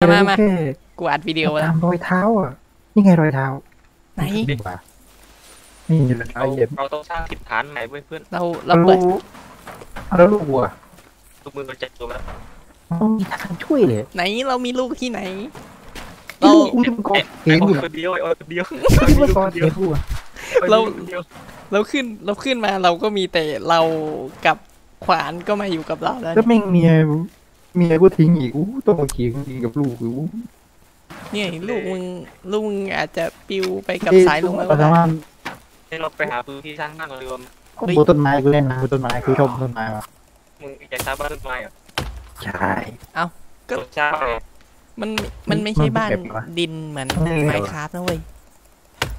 มามา แค่กูอัดวิดีโอแล้ตาวมรอยเท้าอะ นี่ไงรอยเท้า ไหนดีกว่า นี่รอยเท้าเราเหยียบเราต้องสร้างถิ่นฐานใหม่เว้ยเพื่อนเราเราเปิดเอาแล้วลูกวัวทุกมือเราจัดตัวแล้วต้องมีทางช่วยเลยไหนเรามีลูกที่ไหนไอ้เราลูกกูจะมันกอไอ้เห็นไอ้อยู่คนเดียวไอ้คนเดียวที่มันกอเห็นกูอะเราคนเดียวเราขึ้นเราขึ้นมาเราก็มีแต่เรากับขวานก็มาอยู่กับเราแล้วแล้วแม่งเมีย เมียกูทิ้งอีกอู้ต้องมาเขียงดีกับลูกกูเนี่ยลูกมึงลูกมึงอาจจะปิวไปกับเอ้สายลมเราก็ได้สามารถให้เราไปหาพื้นที่สร้างบ้านก่อนดีกว่าบนต้นไม้กูเล่นนะบนต้นไม้กูชอบต้นไม้ว่ะมึงอยากสร้างบ้านต้นไม้เหรอใช่ก็ สร้างมันมันไม่ใช่มันเป็นบ้านแบบวะดินเหมือนไม่เหรอไมค์คราฟนะเว้ย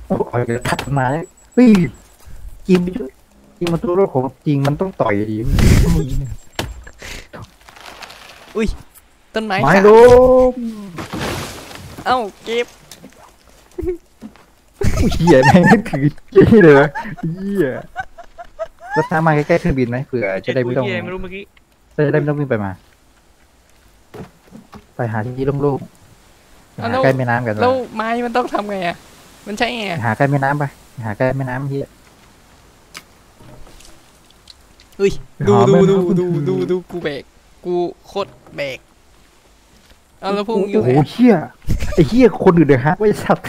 โอ้ยเดี๋ยวถัดมาเลยเฮ้ยจริงไปด้วยจริงมันตัวรถของจริงมันต้องต่อยดี ต้นไม้ไม้ขาลมเอ้าเก็บเหี้ยแม่งถือเหี้ยเลยวะเหี้ยแล้วถ้ามาใกล้ๆเครื่องบินไหมเผื่อจะได้ไม่ต้องเหี้ยไม่รู้เมื่อกี้จะได้ไม่ต้องวิ่งไปมา ไปหาที่โล่งๆหาใกล้แม่น้ำกันแล้ววะไม้มันต้องทำไงอะมันใช่ไงอะหาใกล้แม่น้ำไปหาใกล้แม่น้ำเฮียเฮ้ยดูหาดูแม่ดูน้ำดูดูดูกูเบรก กูโคตรเบรกเอาแล้วพวกมึงอยู่โอ้ไหโหนเฮียไอ้เฮียคนอื่นเดือดฮะไว้สัตว์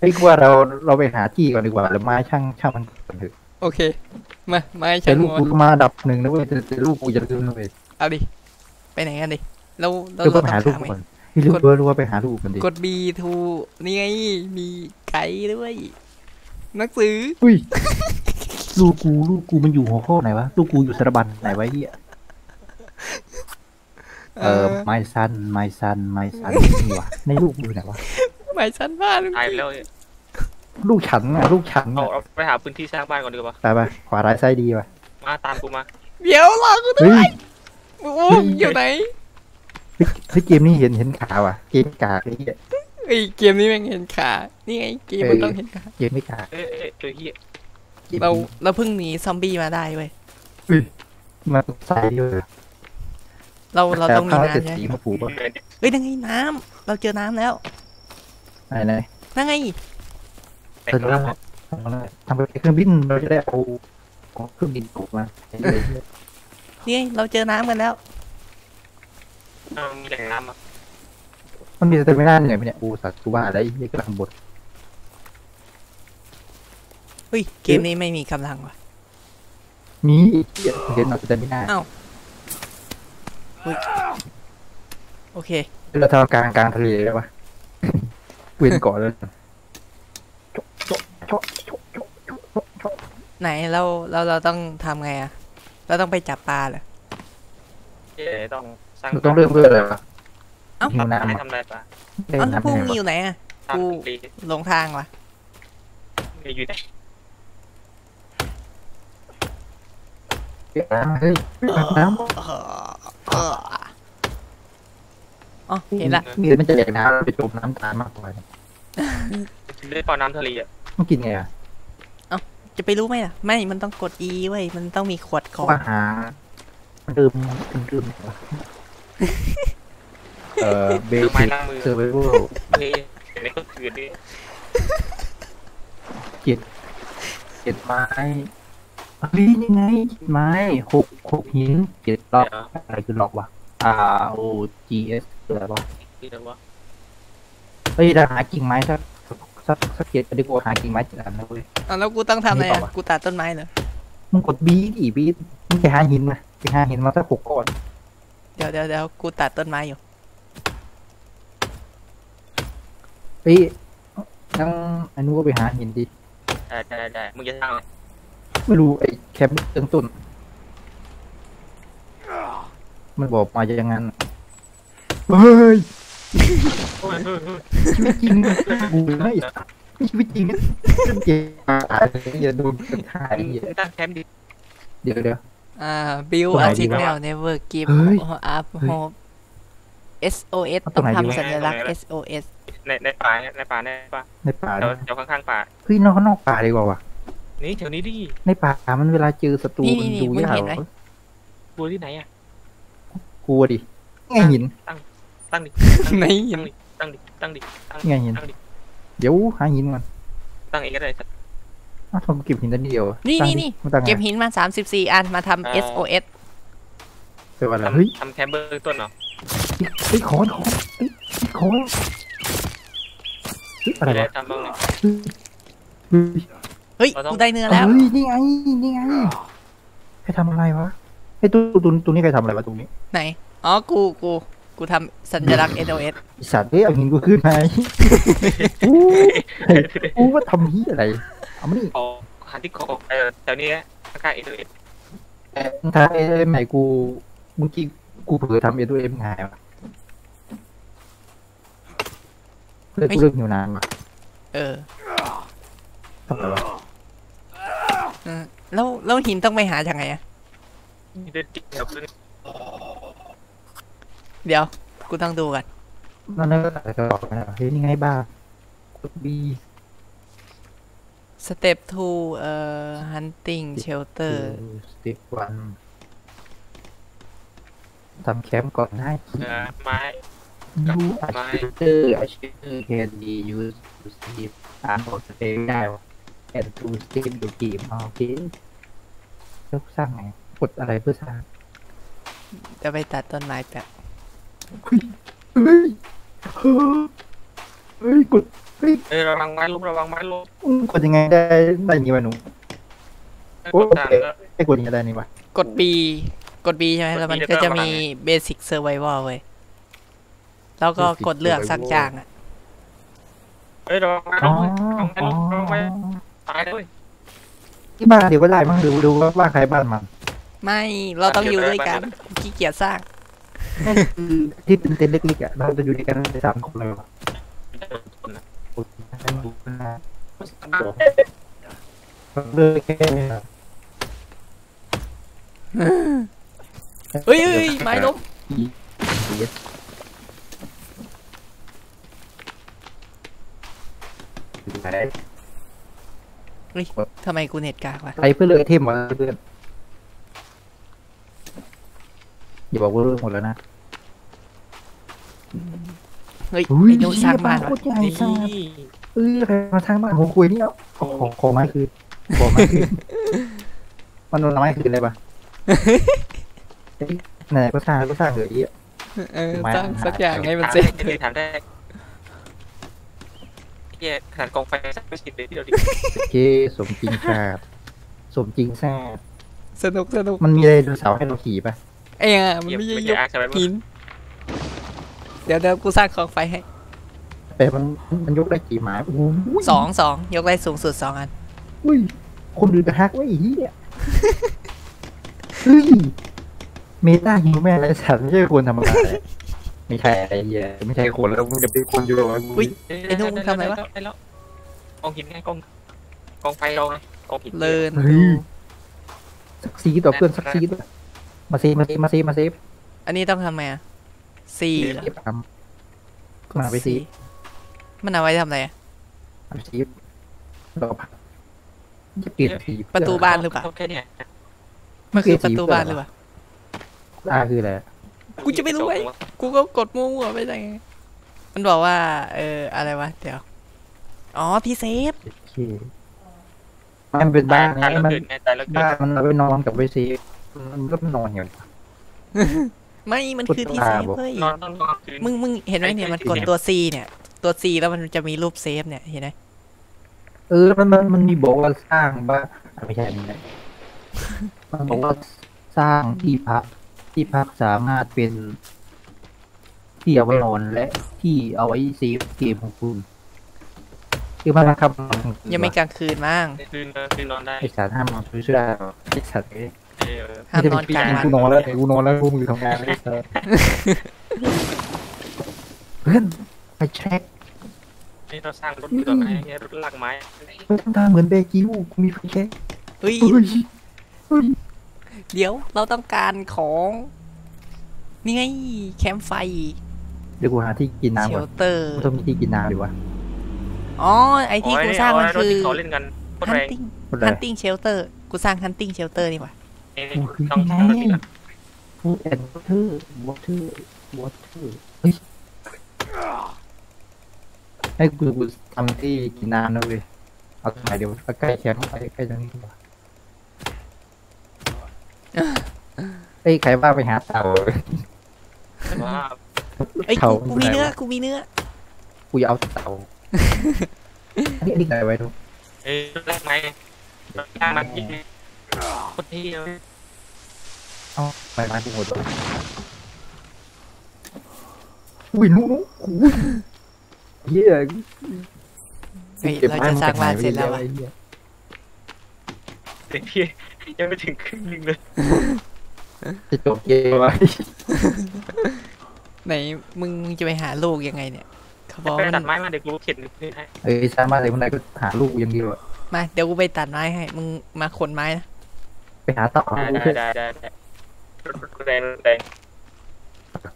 ไอ้กว่าเราเราไปหาที่ก่อนดีกว่าแล้วไม้ช่างช่างมันก่อนเถอะโอเค มาไม้แต่ช่างลูกหัวกูมาดับหนึ่งนะเว้ยแต่แต่ลูกกูจะลืมนะเว้ยเอาดิ ไปไหนกันดิเราเราเดี๋ยวก็เราไปต้อหางลูกถามไงก่อนพี่ลูกกดรู้รู้ว่าไปหาลูกกันดิกด B to นี่ไง มีไก่ด้วย หนังสือ อุ้ย ลูกกูลูกกูมันอยู่หัวข้อไหนวะลูกกูอยู่สระบันไหนวะเฮียเออไม้สั้นไม้สั้นไม้สั้นนี่วะในลูกกูไหนวะหมายชั้นบ้านตายไปแล้วเนี่ยลูกฉันอะลูกฉันเอาอะเราไปหาพื้นที่สร้างบ้านก่อนดีกว่าไปไปขวาร้ายซ้ายดีว่ะมาตามกูมา เดี๋ยวรอกูด้เฮ้วยยโอ้เฮ้ยอยู่ไหนเฮ้ยเฮ้ยเกมนี้เห็นเห็นขาว่ะเกมกากไอ้เหี้ย ไอ้ยเกมนี้แม่งเห็นขา นี่ไงเกมเออมันต้องเห็นขาเกมไม่กากเอ้ยเอ้ยตัวเหี้ยกม เราเราเพิ่งหนีซอมบี้มาได้เว้ยมาใส่ด้วยเราเราต้องมีแต่น้ำเจ็ดใช่สีไหมมาผูกป่ะเฮ้ยนั่นไงน้ำเราเจอน้ำแล้วไหนไหนนั่นไงแต่เสร็จข้างแล้ล่าวงทำอะไรทำไปเครื่องบินเราจะได้เอาของเครื่องบินผูกมาไอ้เหี้ยนี่ไงเราเจอน้ำกันแล้วอ่ามีแหล่งน้ำอะมันมีแต่ไม่ได้เหนื่อยไหมเนี่ยอูสัตว์กูว่าอะไรไอ้เหี้ยกำลังบด เฮ้ย เกมนี้ไม่มีกำลังว่ะ มีเดี๋ยวเดี๋ยวจะไม่ได้อ้าวโอเค เราทำกลางกลางทะเลได้ปะเวียนก่อนเลยไหนเราเราเราต้องทำไงอะเราต้องไปจับปลาเหรอเต้องสร้างเราต้องเริ่มเพื่ออะไรวะเอ้าทำทำอะไรปะเอ้าพวกมึงอยู่ไหนอะกูหลงทางวะอยู่ไหน วะเฮ้ยอาบน้ำเออเอออ๋อเห็นละมีมันจะแดกน้ำไปจมน้ำตายมากกว่าเล่นปอน้ำทะเลอะมันกินไงอะจะไปรู้ไหมล่ะ ไม่ มันต้องกด E เว้ มันต้องมีขวดของว่าหามันดื่มมันดื่มเอ่อเบคือไม้สิกล้ามือเซอร์ไวเวลเฮ้ยเห็นไหมก็คือนี่เจ็ดไม้ นนี้ยังไงเจ็ดไม้หกหกหินเจ็ดล็อกอะไรคือล็อกวะ R O G S คืออะไรวะคือแต่ว่าเฮ้ยถ้าหากิ่งไม้สักสักสักเจ็ดดีกว่าหากิ่งไม้เจ็ดอันนะเว้ยอะแล้วกูต้องทำอะไรนี่เปอะล่าวะกูตัดต้นไม้เหรอมึงกดบีดิบีมึงไปหาหินมาไปหาหินมาสักหกก้อนเดี๋ยวเดี๋ยวเดี๋ยวกูตัดต้นไม้อยู่เฮ้ยนั่งอันนู้นก็ไปหาหินดิได้ได้ได้มึงจะสร้างอะ ไรไม่รู้ไอ้แคปเบื้องต้น มันบอกมาอย่างนั้น เฮ้ยโอ้ยเฮ้ยเฮ้ยชีวิตจริงกูไม่ชีวิตจริงเจ็บตายเลยอย่าโดนกระทายอย่ามึงตั้งแคมป์ดิเดี๋ยวเดี๋ยวอ่า build ตัวไหน a ดีวะ signal never give เฮ้ย up เฮ้ย hope SOS เอาตัต้อวงไหนดีวะทำสัญลักษณ์ SOS ในในป่าเนี่ยในป่าในป่าในป่าเดี๋ยวเดี๋ยวข้างๆป่าเฮ้ยนอกนอกป่าดีกว่าว่ะ นี่แถวนี้ดิในป่ามันเวลาเจอศัตรูนี่มันนี่ดูมึงยากเห็นไหมกลัวที่ไหนอะกลัวดิไงหิน ตั้งดิไหนหินตั้งดิตั้งดิตั้งดิไงหินตั้งดิเดี๋ยวหาหินก่อนตั้งเองก็ได้สัตว์อ้าวทำไมเก็บหินแต่นิดเดียวอะนี่ตั้งนี่ดินี่มันตั้งไงเก็บหินมา34อันมาทำอ๋อ SOS แปลว่าอะไรเฮ้ยทำแคมเบอร์ต้นเหรอเฮ้ยขอนขอนเฮ้ยขอนเฮ้ยอะไรไม่ได้วะทำบ้างเลย เฮ้ยเฮ้ยเราต้องกูได้เนื้อแล้ว เฮ้ยนี่ไง นี่ไงใครทำอะไรวะไอ้ตัวตัวตัวนี้ใครทำอะไรวะตรงนี้ ไหน อ๋อ กู กู กูทำสัญลักษณ์ SOS ไอ้สัตว์เอ้ยเอาหินกูขึ้นมาอู้กูว่าทำเฮียอะไร เอามานี่ขอหันที่คอเออแถวนี้ข้างๆเอเอสถ้าไอ้ใหม่กูเมื่อกี้กูเผลอทำเอตัวเอ็มไงวะเพื่อกูเลิกหิวนานว่ะเออทำอะไรวะ เออแล้วแล้วหินต้องไปหาจากไงอะนี่เดินจิกแบบนี้เดี๋ยว กูต้องดูกันนั่นนั่นก็แต่ก็บอกไม่ได้วะเฮ้ยนี่ไงบ้ากดบีสเต็ป2เอ่อ hunting shelter สเต็ปวันทำแคมป์ก่อนได้เออไม้ ยูอาชิเตอร์อาชิเตอร์แคนดียูสทูสตีฟอ่านบทสเตปได้วะ แอนทูสตีฟดูกีมโอเคแล้วสร้างไงกดอะไรเพื่อสร้างจะไปตัดต้นไม้แบบเฮ้ยเฮ้ยเฮ้ยเฮ้ยกดเฮ้ยเออระวังไม้ล้มระวังไม้ล้มอืมกดยังไงได้ได้นี่วะหนูโอ้กโอดเคตามแล้วไอ้กดยังไงได้นี่วะกด B กด B ใช่ไหมกด B แล้วมันแล้วก็ก็จะพลังมีไง basic survival เว้ยแล้วก็กดเลือกสักอย่างอะเฮ้ยระวังไม้อ๋ล้อมระวังไม้อ๋อล้มระวังไม้ ตายเลยที่บ้านเดี๋ยวก็ได้มั้งดูดูว่าบ้านใครบ้านมันไม่เราต้องอยู่ด้วยกันกูขี้เกียจสร้างคือที่เป็นเต็นท์เล็กๆอะเราจะอยู่ด้วยกันได้สามคนเลยวะโอ้ยให้ดูนะเลือกแค่เฮ้ยเฮ้ยเฮ้ยไม้ล้มอีเอสไหน ทำไมกูเน็ตกากวะไปเพื่อเลือกไอเทมมาเพื่อนอย่าบอกว่าเลือกหมดแล้วนะเฮ้ยอุ้ยไอ้หนูสร้างบ้านโควะตรใหญ่นี่สร้างเอ้ยใครมาสร้างบ้านผมคุยนี่เอาขอขอขอไม้คืนขอไม้คืนมันโดนไม้คืนเลยปะเอ้ยไหนก็สร้างก็สร้างเถอะไอ้เหี้ยเออไม้สร้างสักอย่างให้มันถามเสร็จแรก เลยถามแรกเฮียขนาดกองไฟสักไม่สิบเลยที่เราดิโอเคสมจริงครับสมจริงแซ่สนุกสนุกมันมีไดโนเสาร์ให้เราขี่ปะเอ้ยอะมันเยี่ยมไม่ใช่ไม่ยใช่กอาร์คใช่ไหมหินเดี๋ยวเดี๋ยวกูสร้างกองไฟให้แต่มันมันยกได้กี่หมายโอ้โหสองสองยกได้สูงสุดสองอันอุ้ยคนดูจะฮักไว้อีเหี้ยเฮ้ยเมตาฮิวแม่ไรสัตว์ไม่ใช่คนธรรมดา ไม่ใช่อะไรเหี้ยไม่ใช่คนแล้วมึงจะเป็นคนอยู่หรออุ๊ยไอ้หนุ่มทำไมวะด้แล้วกองหินไงกองกองไฟเราไงกองหินเลินเฮ้ยสักซีต่อเพื่อนสักซีด้วยมาซีมาซีมาซีมาซีอันนี้ต้องทำไงอะสี่เหรอเก็บทกดมาไปสิสี่มันเอาไว้ทำอะไรอะำมาซีรอพักจะเปลี่ยนสีประตูบ้านหรือเปล่าแค่เนี้ยมันคือประตูบ้านหรือเปล่าอ่าคืออะไร กูจะไม่รู้ไอ้กูก็กดมั่วๆไปได้ไงมันบอกว่า เออ อะไรวะ เดี๋ยว อ๋อพี่เซฟโอเคมันเป็นบ้านตายไงแล้วมันเกิดไงตายแล้วเกิดบ้านมันเอาไปนอนกับไปซีมันก็นอนอยู่ไม่มันคือที่กดเซตาฟบอกเฮ้ยนอนนอนนอนคืนมึงมึงเห็นไหมเนี่ยมันกดตัว C เนี่ย ตัว C แล้วมันจะมีรูป save เนี่ยเห็นไหมเออมันมันมันมีบอกว่าสร้างบ้านอะไม่ใช่ไม่ใช่มันบอกว่าสร้างที่พัก ที่พักสามารถเป็น ที่เอาไว้นอนและที่เอาไว้ save เกมของคุณคือมันนะครับยังไม่กลางคืนมั้งคืนคืนนอนได้ไอสัตว์ห้ามนอนซื้อได้หรอไอสัตว์เอ้ยเออห้ามนอนกลางวันกูนอนแล้วกูนอนแล้วกูมือทำงานเลยเออเพื่อนไปเช็คนี่เราสร้างรถตัวไหนเงี้ยรถลากไม้เพื่อนทำเหมือนเบกิวกูมีไฟเช็คเฮ้ย เฮ้ยเฮ้ยเดี๋ยวเราต้องการของนี่ไงแคมป์ไฟ เดี๋ยวกูหาที่กินเชน้ำก่อลนเตอร์กูต้องมีที่กินน้ำดีวะอ๋อไอที่กูสร้างมันคือเขาเล่นกันโคตรแรง hunting คนแรก hunting shelter กูสร้าง hunting shelter นี่หว่าต้องต้องรถนี่กันfood and water water water เฮ้ยให้กูกูทำที่กินน้ำนะเว้ยเอาถ่ายเดี๋ยวใกล้แคมป์ไปใกล้ตรงนี้ดีกว่า เอ้ยใครว่าไปหาเต่าว่าเอ้ยเต่ากูกูมีเนื้อกูมีเนื้อกูจะเอาเต่าอันนี้อันนี้อะไรไว้ดูเอ้ยแรกไหมแรกมันยิงโคตรเท่เลยเอ้าไปมากูหมดเลยอุ้ยนุ๊กนุ๊กอุ้ยเฮียเฮ้ยเราจะสร้างบ้านเสร็จแล้ววะไอ้เหี้ยเด็กพี่ ยังไม่ถึงครึ่งหนึงเลยจะจบเกมไว้ไหนมึงจะไปหาลูกยังไงเนี่ยเขาบอกไปว่าตัดไม้มาเดี๋ยวกูเข็นนี่ให้เอ้ยสร้างบ้านอะไรคนไหนก็หาลูกอย่างเดียวอะมาเดี๋ยวกูไปตัดไม้ให้ มึงมาขนไม้นะไปหาเต่าได้ได้ได้ได้แรงแรง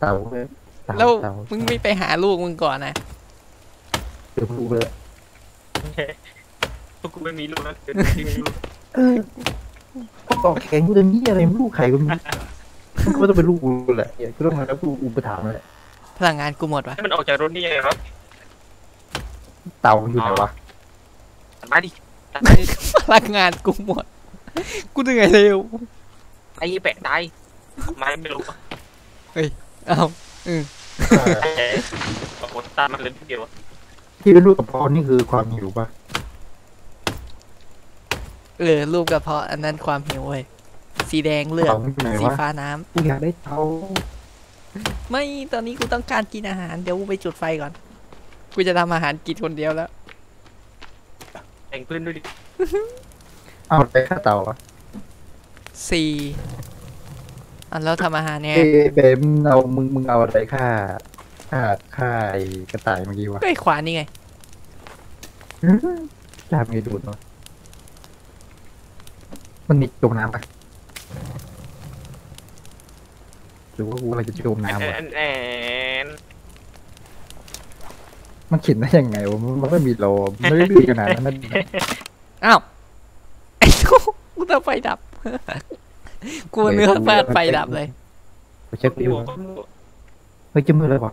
เต่าเลยเต่าแล้วเต่ามึงไม่ไปหาลูกมึงก่อนนะเดี๋ยวลูกเลยพวกกูไม่มีลูกแล้วเดี๋ยวไม่มีลูก เออก็บอกแข็งกูจะนี่อะไรลูกใครก็ไม่รู้มันก็ต้องเป็นลูกกูแหละเหี้ยก็ต้องมาแล้วลูกอุปถัมภ์แหละพลังงานกูหมดวะให้มันออกจากรถนี่ยังไงวะเต่ามันอยู่ไหนวะตัดไม้ดิตัดไม้ดิพลังงานกูหมด กูเหนื่อยเร็วไอ้แปะตายไม้ไม่รู้อะเอ้าแต่ปรากฏตามมันเลยทีเดียวอะที่เป็นลูกกับพ่อนี่คือความหิวปะ เออรูปกระเพาะอันนั้นความหิวเว้ยสีแดงเลือดเต่ามันอยู่ไหนสีวะฟ้าน้ำกูอยากได้เต่าไม่ตอนนี้กูต้องการกินอาหารเดี๋ยวกูไปจุดไฟก่อนกูจะทำอาหารกินคนเดียวแล้ว แต่งเพื่อนด้วยดิเอาไปฆ่าเต่าอะสี่อันแล้วทำอาหารเนี่ยเอ้ยเบมเอามึงมึงเอาอะไรฆ่าฆ่าฆ่าไอ้กระต่ายเมื่อกี้วะ ก็ไอ้ขวานนี่ไงจามไงดูดเนาะ มันมีจมน้ำปะหรือว่ากูอะไรจะจมน้ำวะแอนแอนมันเขียนได้ยังไงวะมันมันไม่มีโลมันไม่ได้ดีขนาดนั้นนะอ้าวไอ้ทุกกูต้องไฟดับกูเนื้อฟาดไฟดับเลยไปเช็คนี่ดูบอกเฮ้ยจะมือเลยวะ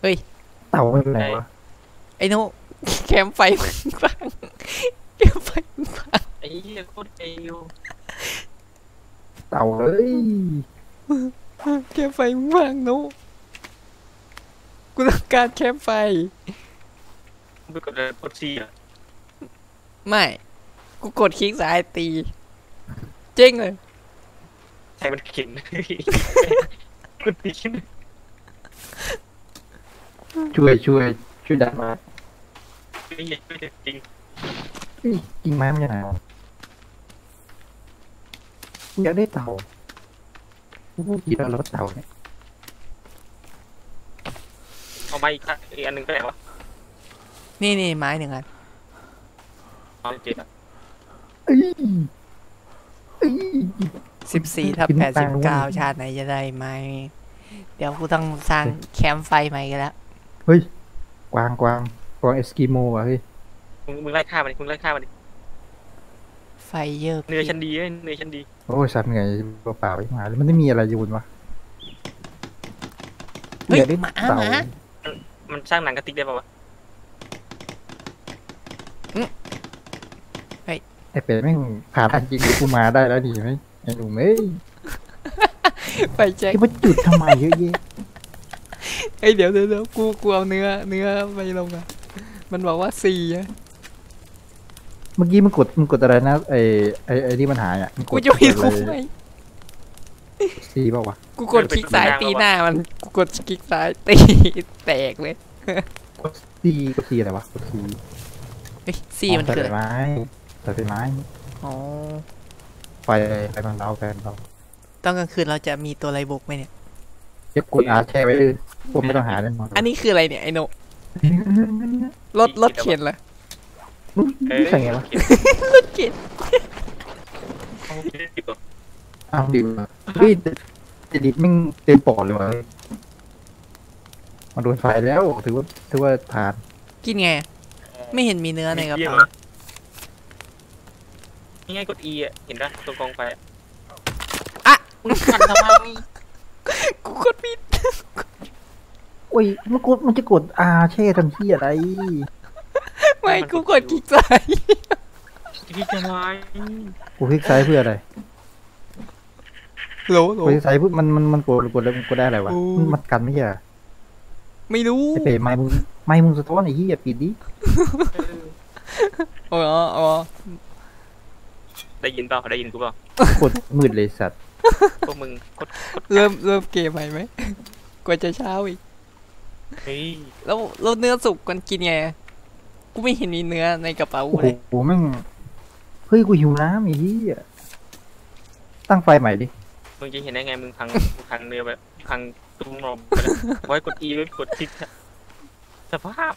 เฮ้ยเต่าไม่เป็นไรวะไอ้นุแคมป์ไฟมึงฟังแคมป์ไฟมึงฟัง ไอ้เหี้ยโคตรเอวเต่าเอ้ยแคมป์ไฟมึงฟังนุกูต้องการแคมป์ไฟ ไปกดเลยกดซีอะไม่ กูกดคลิกซ้ายตี เจ๊งเลยใช้มันเข็น กดตีขึ้นช่วยช่วยช่วยดันมาไม่ใช่ไม่ใช่จริงเฮ้ยกิ่งไม้มันจะไหนวะกู อยากได้เต่ากูพูดกี่แล้วรถเต่าเนี่ยเอามาอีกครับอีกอันหนึ่งไปไหนวะนี่นี่ไม้หนึ่งอันเอาเจ็ดอะเอ้ยเอ้ย สิบสี่ทับกินแปดตัสิงบค์เก้าด้วยชาติไหนจะได้ไหมเดี๋ยวกูต้องสร้างแคมป์ไฟใหม่กันแล้วกวางกวางกวางเอสกิโมอะเฮ้ย มึงมึงไล่ฆ่ามันดิมึงไล่ฆ่ามันดิไฟเยอะเนื้อชั้นดีเว้ยเนื้อชั้นดี โอ้ยสัตว์เหนื่อยเปล่าๆไปมาแล้วมันไม่มีอะไรอยูนวะเฮ้ยอยากได้หมาเต่าหมามันสร้างหนังกระติกได้ป่าวะไอ้เป็ดแม่งผ่านอันจริงกูมาได้แล้วดีไหมไอ้หนุ่มเอ้ยไฟแจ็คที่มาจุดทำไมเยอะแยะเอ้ยเดี๋ยวเดี๋ยวเดี๋ยวกูกูเอาเนื้อเนื้อไปลงอะมันบอกว่าสี่อะเมื่อกี้มันกดมันกดอะไรนะไอ้ไอ้ไอ้ที่มันหายอะมันกูจะไม่รู้อะไหมรซีเปล่าวะกูกดคลิกซ้ายตีหน้ามันกูกดคลิกซ้ายตีแตกเลยกดซีกดซีอะไรวะกดซีเฮ้ยสี่มันตัดคืออะไรไม้ตัดไม้อ๋อไฟไฟมันเราแฟนเราตอนกลางคืนเราจะมีตัวอะไรบุกไหมเนี่ยเก็บกดอาร์แช่ไว้เลยพวกไม่ต้องหาแน่นอนอันนี้คืออะไรเนี่ยไอโนรถรถเข็นเหรอ เออใส่ไงวะรถเข็นเอาไปได้ดิบเหรออ้าวดิบเหรอเฮ้ยจะดิบแม่งเต็มปอดเลยวะเฮ้ยมาโดนไฟแล้วถือว่าถือว่าผ่านกินไง ไม่เห็นมีเนื้อในกระเยี่ยมเป๋าอะนี่ไงกด E อะเห็นปะตรงกองไฟอะอะมึงปั่นทำไมกูกดผิดโอ้ยมันกดมันจะกดอาเช่ทำที่อะไร ไม่กูกดคลิกซ้ายพี่จะมากูคลิกซ้ายเพื่ออะไรโหลโหลกูคลิกซ้ายเพื่อมันมันมันกดกดแล้วมันกดได้อะไรวะโอ้มันมันกันไม่ใช่เหรอไม่รู้ไอ้เป๋ไม่มึงไม่มึงสะท้อนไอ้ที่อย่าปิดดิอ๋ออ๋อได้ยินเปล่าได้ยินกูเปล่ากดมืดเลยสัตว์พวกมึงกดเริ่มเริ่มเกมใหม่ไหมกว่าจะเช้าอีกเฮ้ยแล้วแล้วเนื้อสุกกันกินไง กูไม่เห็นมีเนื้อในกระเป๋าโอ้เลยโหแม่งเฮ้ยกูหิวน้ำไอ้ที่ตั้งไฟใหม่ดิมึงจะเห็นได้ไงมึงพังมึงพังเนื้อไปพังตุ้มนมไปแล้วไว้กดอีไว้กดคลิกสภาพ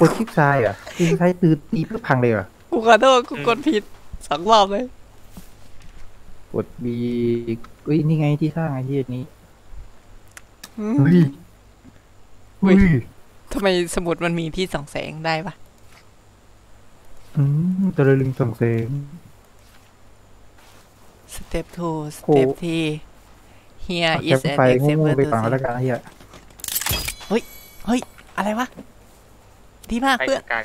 กดคลิกซ้ายเหรอะคลิกซ้ายตือตีเพื่อพังเลยเหรอกูขอโทษกูกดผิดสองรอบเลย กดบีเอ้ยนี่ไงที่สร้างไอ้ที่นี้อืมเฮ้ยเฮ้เฮ้ยย ทำไมสมุดมันมีที่ส่องแสงได้ปะอืมตะลึงส่องแสงสเต็ปทูสโอ้เต็ปที here เอา is แค่ an ไฟโง่ example ๆไป to ฟัง see แล้วกันไอ้เหี้ย อะไรวะ ดีมากไปเพื่อนกลาง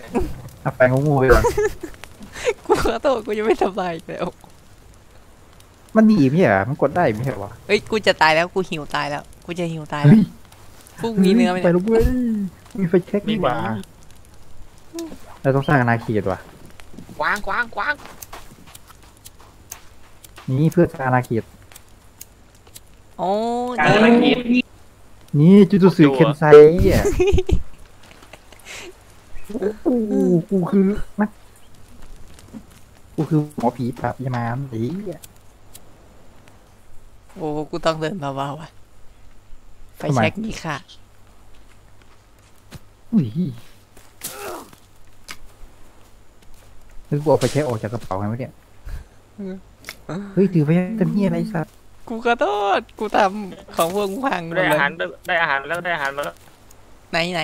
เอาไฟโง่ๆไปก่อนกูขอโทษกูยังไม่ทำลายอีกแล้ว มันหนีไม่ใช่เหรอมันกดได้ไม่ใช่เหรอวะเฮ้ย กูจะตายแล้ว กูหิวตายแล้ว กูจะหิวตายแล้วเฮ้ยพวกมีเนื้อไหมไปเนี่ยแล้วเว้ย มีไฟแช็กดีกว่าเราต้องสร้างอาณาเขตว่ะกว้างกว้างกว้างนี่เพื่อสร้างอาณาเขตโอ้การนี่ละเอียดนี่จุดสื่อตัวเคนไซอะโอ้โหกูคือนักกูคือหมอผีปราบยามานไอ้เหี้ยโอ้กูต้องเดินเบาๆอะไฟทำไมแช็กนี่ค่ะ อุ้ยนึกว่าเอาไปแช็กออกจากกระเป๋าไงวะเนี่ย เฮ้ยถือไปทำเหี้ยอะไรสัตว์กูขอโทษกูทำของพวกมึงพังหมดได้เลอายหารได้อาหารแล้วได้อาหารมาแล้วไหนไหน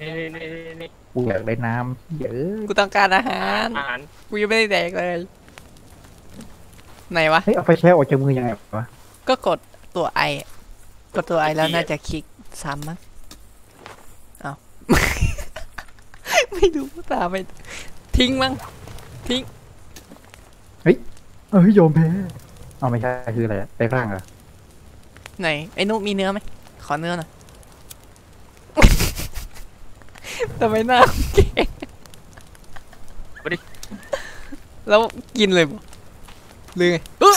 นี่นี่นี่นี่กูอยากได้น้ำเยอะกูต้องการอาหาร อาหารกูยังไม่ได้แดกเลย ไหนวะ เฮ้ยเอาไปแช็กออกจากมือยังไงวะก็กดตัวไอะกดตัวไอแล้วน่าจะคลิกซ้ำมั้งเอา ไม่ดูตามไปทิ้งมั้งทิ้งเอ้ยยอมแพ้เอาไม่ใช่คืออะไรอะไปข้างเหรอไหนไอ้นุมีเนื้อไหมขอเนื้อหน่อยทำไมหน้าเก่งแล้วกินเลยบ่เลยไงเออ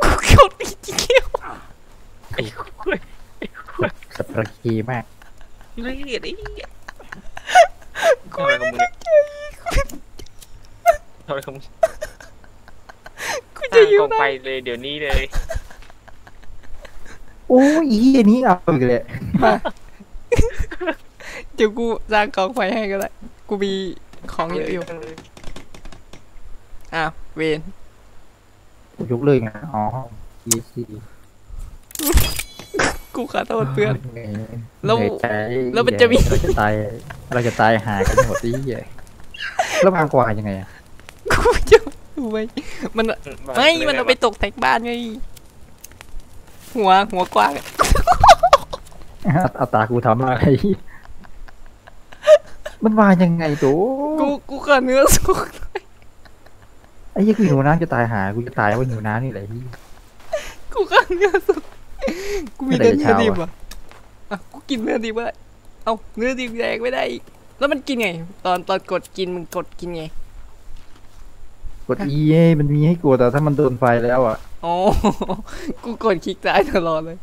กูกดอีกเกี้ยวไอ้คุยสับประคีมาก ละเอียดไอ้เหี้ยทำไรของมึงเนี่ยทำไรของมึงกูจะอยู่กองไหนไฟเลยเดี๋ยวนี้เลย โอ้ยอีอันนี้เอาอีกเลยเดี๋ยวกูสร้างกองไฟให้ก็ได้ กูมีของเยอะอยู่ อ้าวเวนกูยกเลยไงอ๋ออีซี กูขอโทษเพื่อน แล้วเหนื่อยใจแล้วมันจะมี เราจะตาย เราจะตายหากันหมดที่เหี้ยแล้ววางกว่ายังไงอะกูจะดูไว้มันไม่มันเอาไปตกแต่งบ้านไง หัวหัวกว้างอะเอาตากูทำอะไรมันวางยังไงตัวกูกูขอเนื้อสุกไอ้ยี่กูหิวน้ำจะตายหา กูจะตายเพราะหิวน้ำนี่แหละที่ กูขอเนื้อสุก กูมีแต่ไม่ได้เนื้อเช้าดิบอะอะอะกูกินเนื้อดิบไม่ได้เอ้าเนื้อดิบแดกไม่ได้อีกแล้วมันกินไง ตอนตอนกดกินมึงกดกินไง กดอีมันมีให้กดแต่ถ้ามันโดนไฟแล้วอะอ๋อกูกดคลิกซ้ายตลอดเลย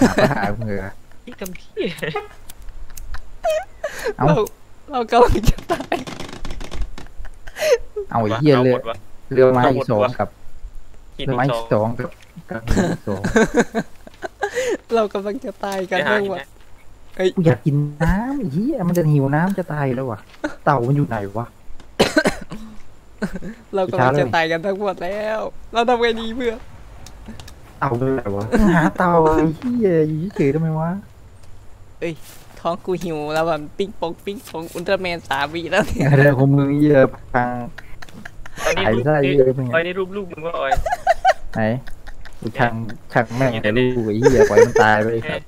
หาปัญหามึงเหรอที่กำพี่เอ้าเราเรากำลังจะตายเอาไอ้เหี้ยเลยหมดวะเรือไม้เอาหอีมกดสองวะกับกินเรือไม้สอีองกสองกับ กับเรืออีกสองเรากำลังจะตายกันไปหาเรื่องอีกวะนะกูอยากกินน้ำไอ้เหี้ยมันจะหิวน้ำจะตายแล้วว่ะเต่ามันอยู่ไหนวะเรากำลังจะตายกันทั้งหมดแล้ว เราทำไงดีเพื่อนเต่าอยู่ไหนวะหาเต่าไอ้เหี้ยอยู่เฉยๆทำไมวะท้องกูหิวแล้วแบบปิ้งปองปิ้งปองอุลตร้าแมนสามวีแล้วเนี่ยอะไรของมึงเหี้ยพังตอนนี้ไอ้รูปไส้นี่เยอะมึงออยนี่รูปรูปมึงว่าออยไหนกู ช่างช่างแม่งแต่ลูกไอ้เหี้ยปล่อยมันตายไปไอ้สัส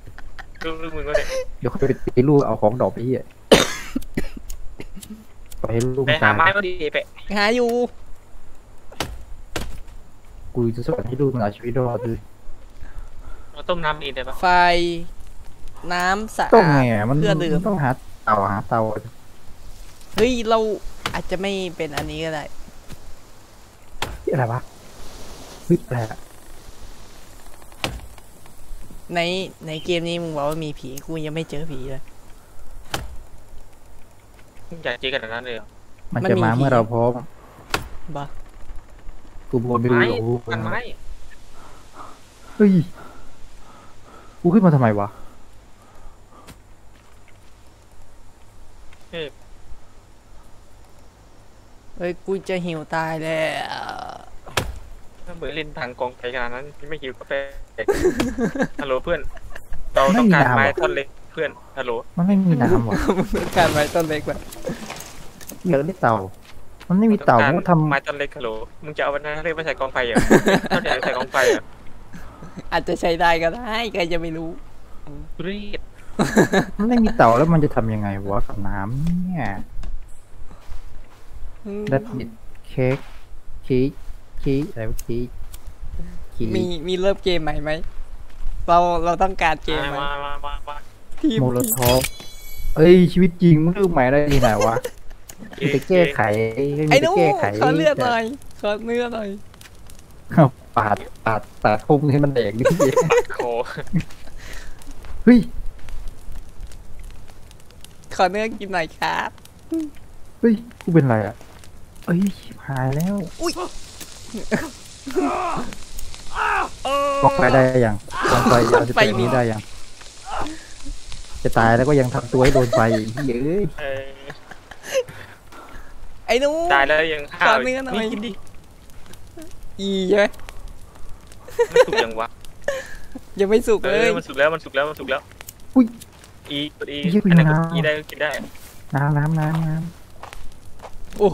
ลูกลูกมึงก็เนี่ยเดี๋ยวเขาไปตีลูกเอาของดอกไปเหี้ยปล่อยให้ลูกไปมันหาตายไม้ก็ดีไปหาอยู่กูจะสอนให้ลูกมันเอาชีวิตรอดด้วยเราต้มน้ำเองได้ปะไฟ น้ำสะต้องอาดไงมันเพื่อดื่มมันต้องหาเตาหาเตาเฮ้ยเราอาจจะไม่เป็นอันนี้ก็ได้ที่อะไรวะเฮ้ยอะไรอะ ในในเกมนี้มึงบอกว่ามีผีกูยังไม่เจอผีเลยอยากเจอกันแบบนั้นเลยเหรอมันมันจะมีมาผีเมื่อเราพร้อมบ้ากูบนไปดูไม้โอ้โหกันไม้เฮ้ยกูขึ้นมาทำไมวะเฮ้ยกูจะหิวตายแล้ว เหมือนเล่นทางกองไฟขนาดนั้นไม่หิวกาแฟฮัลโหลเพื่อน เราต้องการไม้ท่อนเล็กเพื่อนฮัลโหลมันไม่มีน้ำวะมึงต้องการไม้ต้นเล็กแบบอยากได้เตามันไม่มีเตาต้องมันกาก็รทำไม้ท่อนเล็กฮัลโหลมึงจะเอาวันนั้นเรียกไปใส่กองไฟเหรอถ้าอยากใส่กองไฟเหรออาจจะใช้ได้ก็ได้ใครจะไม่รู้รีดมันไม่มีเตาแล้วมันจะทำยังไงวะกับน้ำเนี่ยดัดบิดเค้กชีส ชีสอะไรวะชีสชีสมีมีเริ่มเกมใหม่ไหมเราเราต้องการเกมไหมมามามามาทีมโมโลทอฟเอ้ยชีวิตจริงมึงเลือกใหม่ได้ที่ไหนวะมีแต่แก้ไขมีไอ้แต่นู้แก้ไขขอเลือดหน่อยขอเนื้อหน่อยเอาปาดปาดปาดพุ่งให้มันแดกดิโคเฮ้ยขอเนื้อกินหน่อยครับเฮ้ยกูเป็นไรอะเอ้ยชิบหายแล้วอุ้ย บล็อกไฟได้ยังบล็อกไฟเอาจะเป็นนี้ได้ยัง จะตายแล้วก็ยังทำตัวให้โดนไฟอีกเฮ้ยเออไอ้นู้ตายแล้วยังห้าวขอเนื้อหน่อย กินดิอีใช่ไหมมันสุกยังวะยังไม่สุกเอเลอย มันสุกแล้วมันสุกแล้วมันสุกแล้วอุ้ยอีกดอีเหี้ยกูอันไหนหิวกดน้ำอีได้ก็กินได้น้ำน้ำน้ำน้โอ้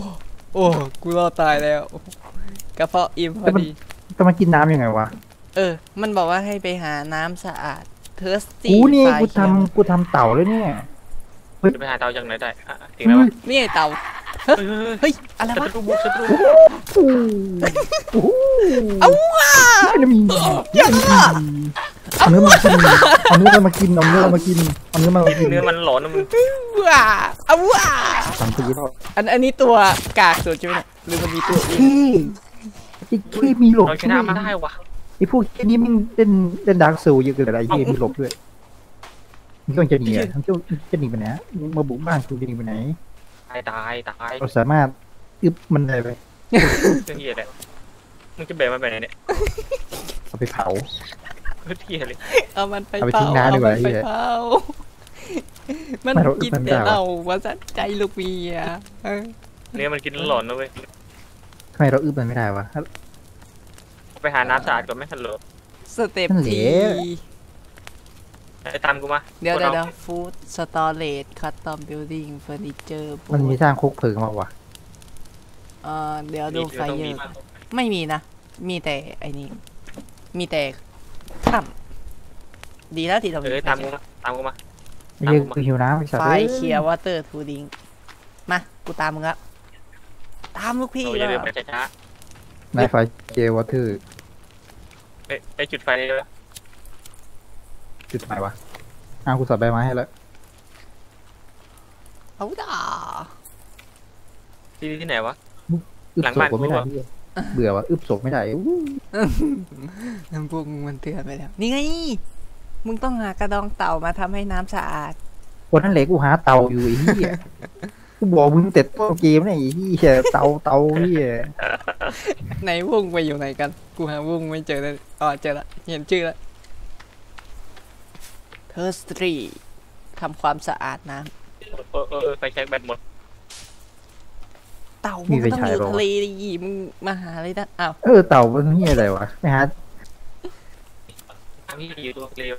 โอ้กูรอดตายแล้ว กระเพาะอิ่มพอดีำจะมากินน้ำยังไงวะ เออ มันบอกว่าให้ไปหาน้ำสะอาดเทอร์สตี้กูนี่กูทำกูทำเต่าเลยเนี่ยจะไปหาเตาจากไหนได้อะถึงแล้ววะนี่ไงเต่าเฮ้ยเฮ้ยเฮ้ยเฮ้ยอะไรศัวะตรูบุกศัตรูโอ้โหเอาว่ะไม่ได้มีเอาเนื้อมากินเอาเนื้อมากินเอาเนื้อมากินเอาเนื้อมากินเนื้อมันหลอนนะมึงว่ะเอาว่ะสามปีแล้วอันอันนี้ตัวกากสุดใช่ไหมเนี่ยหรือมันมีตัวอื่นขี้ ไอ้ขี้มีหลบเราชนะมาได้วะไอ้พวกขี้นี้มันเล่นเล่น Dark Souls เยอะเกินอะไรขี้มีหลบด้วยมันก็จะหนีอะทั้งเจ้าจะหนีไปไหนมาบุกบ้านกูจะหนีไปไหนตายตายตายเราสามารถอึบมันได้ไปเรื่องเหี้ยแหละมึงจะแบกมันไปไหนเนี่ยเอาไปเผาเรื่องเหี้ยเลยเอามันไปเอาไปเผาทิ้งน้ำดีกว่าเอมันไปไอ้เหี้ยเผามันไม่เรากินมันไม่แต่ได้วะเราว่าสัใจลูกเมียเออเนื้อมันกินแล้วหลอนนะเว้ย ทำไมเราอึบมันไม่ได้วะ ไปหาน้ำสะอาดก่อนไหมฮัลโหลสเต็ปนั่นแหละ ทีไอ้ตามกูมาเดี๋ยวพเดี๋ยวราเดี๋ยวฟู้ดสตอเรจคัสตอมบิลดิ้งเฟอร์นิเจอร์มันมีสร้างคุกเพลิงมาวะเออเดี๋ยวดูนี่ไฟต้องเยมีอะมาไม่มีนะ มีแต่ไอ้นี่มีแต่ถ้ำดีแล้วที่เราเออตามกูมาตามกูมาไอ้เหี้ยกูหิวน้ำไอ้สัตไฟว์เอ้ยเคลียร์วอเตอร์ทูดิงมา กูตามมึงละ ตามลูกพี่เราอย่าแล้เดิวนไปช้านายไฟเจวอเตอร์ๆไปไปจุดไฟเลยจุดไหนวะอ้าวกูสับใบไม้ให้แล้วเอาด่าที่ที่ไหนวะอึบหลังศพบ้านก็ไม่ได้กูเหี้ยเบื่อวะอึบศพไม่ได้อู้พวกมึงมันเตือนไปแล้ว นี่ไง มึงต้องหากระดองเต่ามาทำให้น้ำสะอาดวันนั้นเหล็กกูหาเตาอยู่ไอ้เหี้ย กูบอกมึงแต่ต้นเกมเนี่ยไอ้เหี้ยเตาเตาเหี้ยไหนวงไปอยู่ไหนกัน กูหาวงไม่เจอเลยอ๋อเจอละเห็นชื่อละเทอร์สตรีทำความสะอาดน้เออเออเออไฟแช็กแบตหมดำเต่ามึงก็ต้องอยู่ทะเลดิมึงมาหาอะไรนะอ้าวเออเตามันเหี้ยอะไรวะไปหาน้ำที่อยู่ตัวเร็ว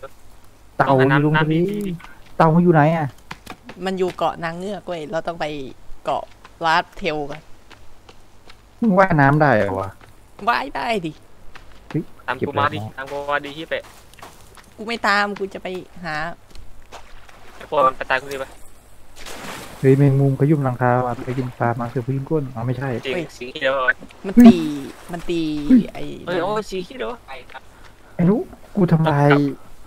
เตาอยู่ตรงน้ำนี้ดีดีเตามันอยู่ไหนอะ มันอยู่เกาะนางเงือกเว้ยเราต้องไปเกาะลาดเทลกันมึงว่ายน้ำได้เหรอวะว่ายได้ดิตามกูมาดิตามกูมาดิที่เปะกูไม่ตามกูจะไปหาไอ้พวกมันไปตายกูดิปะเฮ้ยแมงมุมขยุ่มหลังคาว่ะไปกินปลามาคือผู้หญิงก้นอ๋อไม่ใช่จริงสีเขียวอะมันตีมันตีไอ้เฮ้ยโอ้ยสีเขียวไอ้ครับไอ้นุกูทำลาย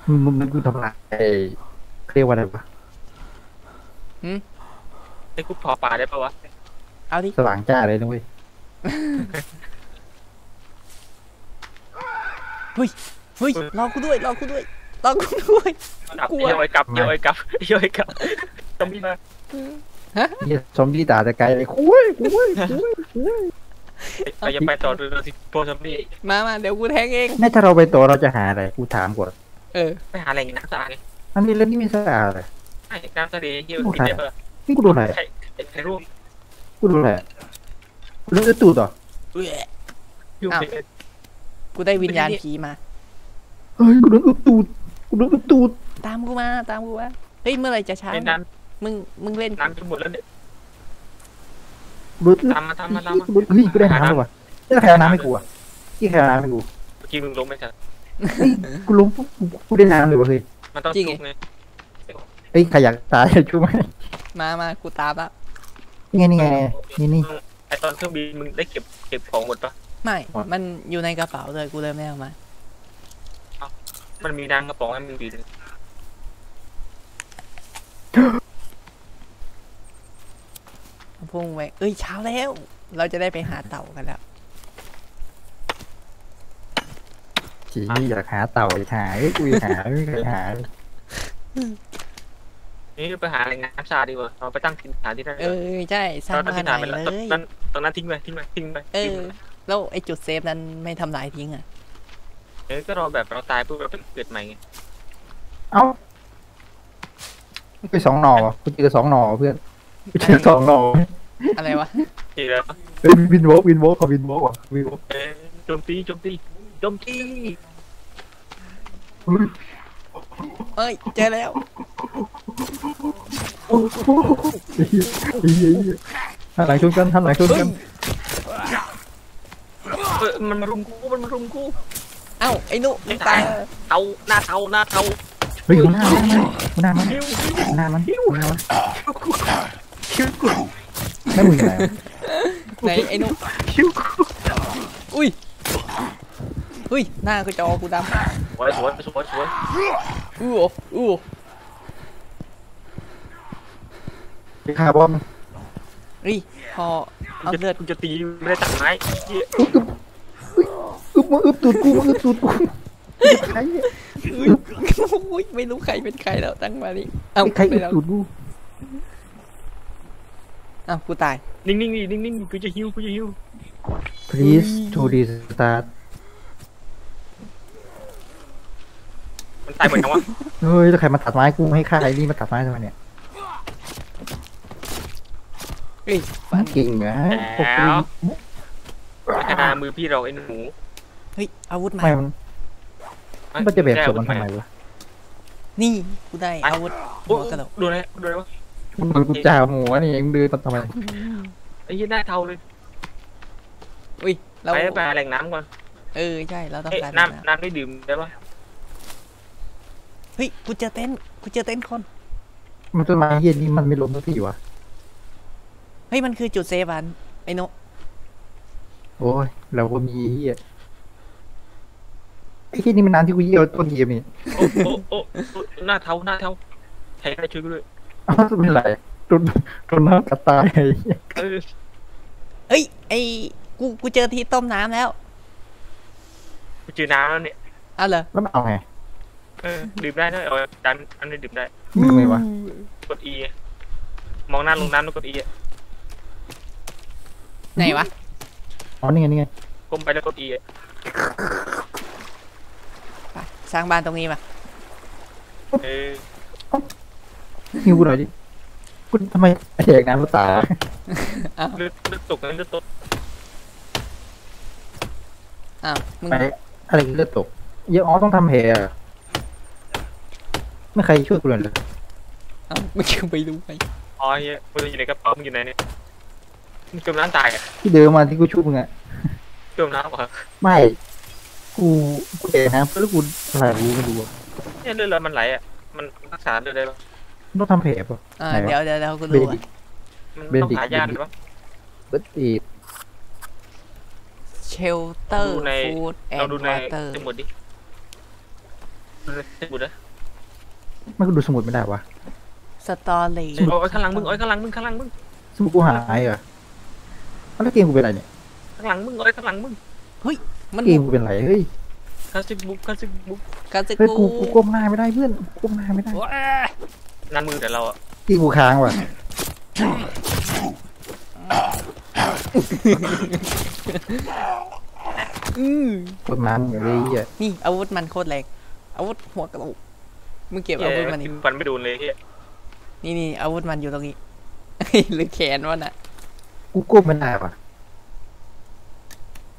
มึงมึงกูทำลายไอ้เขาเรียกว่าอะไรวะ ไอ้กูเผาป่าได้ปะวะเอาดิ สว่างจ้าเลยนะเว้ยเฮ้ยรอกูด้วยรอกูด้วยรอกูด้วย กลับกลัวเยี่ยวไอ้กลับเยี่ยวไอ้กลับเยี่ยวไอ้กลับต้องมีมาเนี่ยซอมบี้ด่าแต่ไกลเลยคุยคุยคุยคุยไปยังไปต่อดูสิโปรซัมบี้มามาเดี๋ยวกูแทงเอง แม่ถ้าเราไปต่อเราจะหาอะไร กูถามก่อน เออ ไปหาแหล่งน้ำสะอาดไงอันนี้เรื่องนี้ไม่สะอาดเลย ใช่น้ำทะเลที่มันกินได้ปะนี่กูดูอะไรใช่ไอ้รูปกูดูอะไรกูดูตูดเหรอเอ้ยยูอ้าวกูได้วิญญาณผีมาเฮ้ยกูโดนอึตูดกูโดนอึตูดตามกูมาตามกูมาเฮ้ยเมื่อไหรจะช้าไอ้น้มึงมึงเล่นำน้ำจะหมดแล้วเนี่ยกูโดนอึตามมาตามมาตามมากูโดนเฮ้ยกูได้น้ำแล้วว่ะนี่ใครเอาน้ำให้กูอะที่ใครเอาน้ำให้กูเมื่อกี้มึงลงไม่ทันเฮ้ยกูล้มปุ๊บกูกูได้น้ำเลยวะเฮ้ยมันต้องจุกไง เฮ้ยใครอยากตายช่วยไหมมามากูตามละนี่ไงนี่ไงนี่นี่ไอ้ตอนเครื่องบินมึงได้เก็บเก็บของหมดปะไม่หมดมันอยู่ในกระเป๋าเลยกูเลยไม่เอามามันมีน้ำกระป๋องให้มึงดื่มพุ่งไปเอ้ยเช้าแล้ว เราจะได้ไปหาเต่ากันแล้วจีอยากหาเต่าอยากหาเอ้ยกูอยากหาไม่เคยหา นี่ไปหาแหล่งน้ำสะอาดดีกว่าเราไปตั้งถิ่นฐานที่นั่นเออใช่สร้างเราตั้งบ้านถิ่นใหฐานม่ไปเลแล้วยนั้นตรงนั้นทิ้งไปทิ้งไปทิ้งไปเออแล้วไอ้จุดเซฟนั้นไม่ทำลายทิ้งอะเออก็รอแบบเราตายปุ๊บเราเกิดใหม่ไงเอ้าไปสองหน่อวะกูเจอสองหน่อเพื่อนกูเจอสองหน่ออะไรวะทีแล้วเฮ้ยวินโวกวินโวกขอวินโวกว่ะวินโวกเออโจมตีโจมตีโจมตี เอ้ยเจอแล้วโอ้โหเฮ้ยเฮ้ยเฮ้ยหันหลังชนกันหันหลังชนกันเออมันมารุมกูมันมารุมกูเอ้าไอ้นุมึงตายเทาหน้าเทาหน้าเทาเฮ้ยหน้ามันหน้ามันหิวหน้ามันหน้ามันไม่มึงอะไรไหนไอ้นุหิวอุ้ย อุ้ย หน้ากูจอกูดสวยสวยสวยสวยำอู้โอู้คาร์บอนเฮ้ยพอเอาเลือดกูจะตีไม่ได้ตัดไม้เหี้ยอึ๊บอึ๊บมึงอึ๊บตูดกูมึงอึ๊บตูดกูใครเนี่ยอุ้ยอุ้ยไม่รู้ใครเป็นใครแล้วตั้งมาดิเอ้าใครไปอึ๊บแล้วตูดกูเอ้ากูตาย นิ่งๆนี่นิ่งๆกูจะหิวกูจะหิว please to restart มันตายเหมือนกันวะเฮ้ยแล้วใครมาตัดไม้กูให้ฆ่าไอ้นี่มาตัดไม้ทำไมเนี่ยเฮ้ยฟันเก่งเหรอพวกกูพัฒนามือพี่เราไอ้หนูเฮ้ยอาวุธมาไม่มันมันจะแบบศพมันทำไมวะนี่กูได้อาวุธโอ้หัวกระโหลกดูนะดูนะวะมึงโดนกูจ่าหัวนี่เองเดินมาทำไมไอ้ยี่หน้าเทาเลยอุ้ยเราไปไปหาแหล่งน้ำก่อนเออใช่เราต้องเอ้ยการน้ำน้ำน้ำได้ดื่มได้ปะเฮ้ยกูเจอเต็นท์กูเจอเต็นท์คน มันต้นไม้เฮียนี่มันไม่ล้มสักทีวะเฮ้ยมันคือจุดเซฟอันไอ้นุโอ้ยเราก็มีเฮียไอ้ที่นี่มันนานที่กูเยี่ยวต้นเกมนี่โอ้โอ้โอ้โอ้หน้าเทาหน้าเทาใครก็ได้ช่วยกูด้วยอ้าวไม่เป็นไรโดนโดนน้ำกัดตายไอ้เหี้ยเออเฮ้ยไอ้กูกูเจอที่ต้มน้ำแล้วกูเจอน้ำแล้วเนี่ยเอาเหรอแล้วมันเอาไง เออดื่มได้นะเอาดันอันนี้ดื่มได้มึงไงวะกด E มองหน้าลงน้ำแล้วกด E อะไหนวะ อ๋อนี่ไงนี่ไงก้มไปแล้วกด E อะไปสร้างบ้านตรงนี้มาเออหิวกูหน่อยดิกูทำไมไอ้แดกน้ำกูตาเลือดเลือดตกนะเลือดตกอ้าวมึงไปอะไรเลือดตกเยอะอ๋อต้องทำแผลอะ ไม่ใครช่วยกูเลยเหรออ้าวมึงยังไปรู้ไหมอ๋อเฮียมึงอยู่ในกระเป๋ามึงอยู่ไหนเนี่ยมึงจมน้ำตายอะที่เดิมมาที่กูช่วยมึงอะจมน้ำเหรอไม่กูกูกูเองนะเพื่อนกูอะไรรู้ไม่รู้อะเนี่ยเลือดเรามันไหลอะมันรักษาเลือดได้ปะต้องทำแผลป่ะอ่าไหนวะ เดี๋ยวเดี๋ยวเดี๋ยวกูเบดูดิอะมันเบนต้องดิก หายาหรือปะ เบิร์ดอีดเชลเตอร์ดูใน ฟู้ดแอเรานดูด์ในวอเตอร์สมุดดิดูในสมุดนะ ไม่กูดูสมุดไม่ได้วะสตอรี่โอ้ยข้างหลังมึงโอ้ยข้างหลังมึงข้างหลังมึงสมุดกูหายเหรอแล้วเกมกูเป็นไรเนี่ยข้างหลังมึงโอ้ยข้างหลังมึงมันเกมกูเป็นไรเฮ้ยคลาสสิกบุ๊กคลาสสิกบุ๊กการจะเฮ้ยกูกูกูก้มหน้าไม่ได้เพื่อนกูก้มหน้าไม่ได้ว้าหน้ามือแต่เราอะเกมกูค้างว่ะอืมกดน้ำอย่างเลยอะนี่อาวุธมันโคตรแรงอาวุธหัวกระโหลก มึงเก็บอาวุธมันนี่ฟันไม่โดนเลยเฮียนี่นี่อาวุธมันอยู่ตรงนี้หรือแขนวะน่ะกูก้มไม่ได้ว่ะ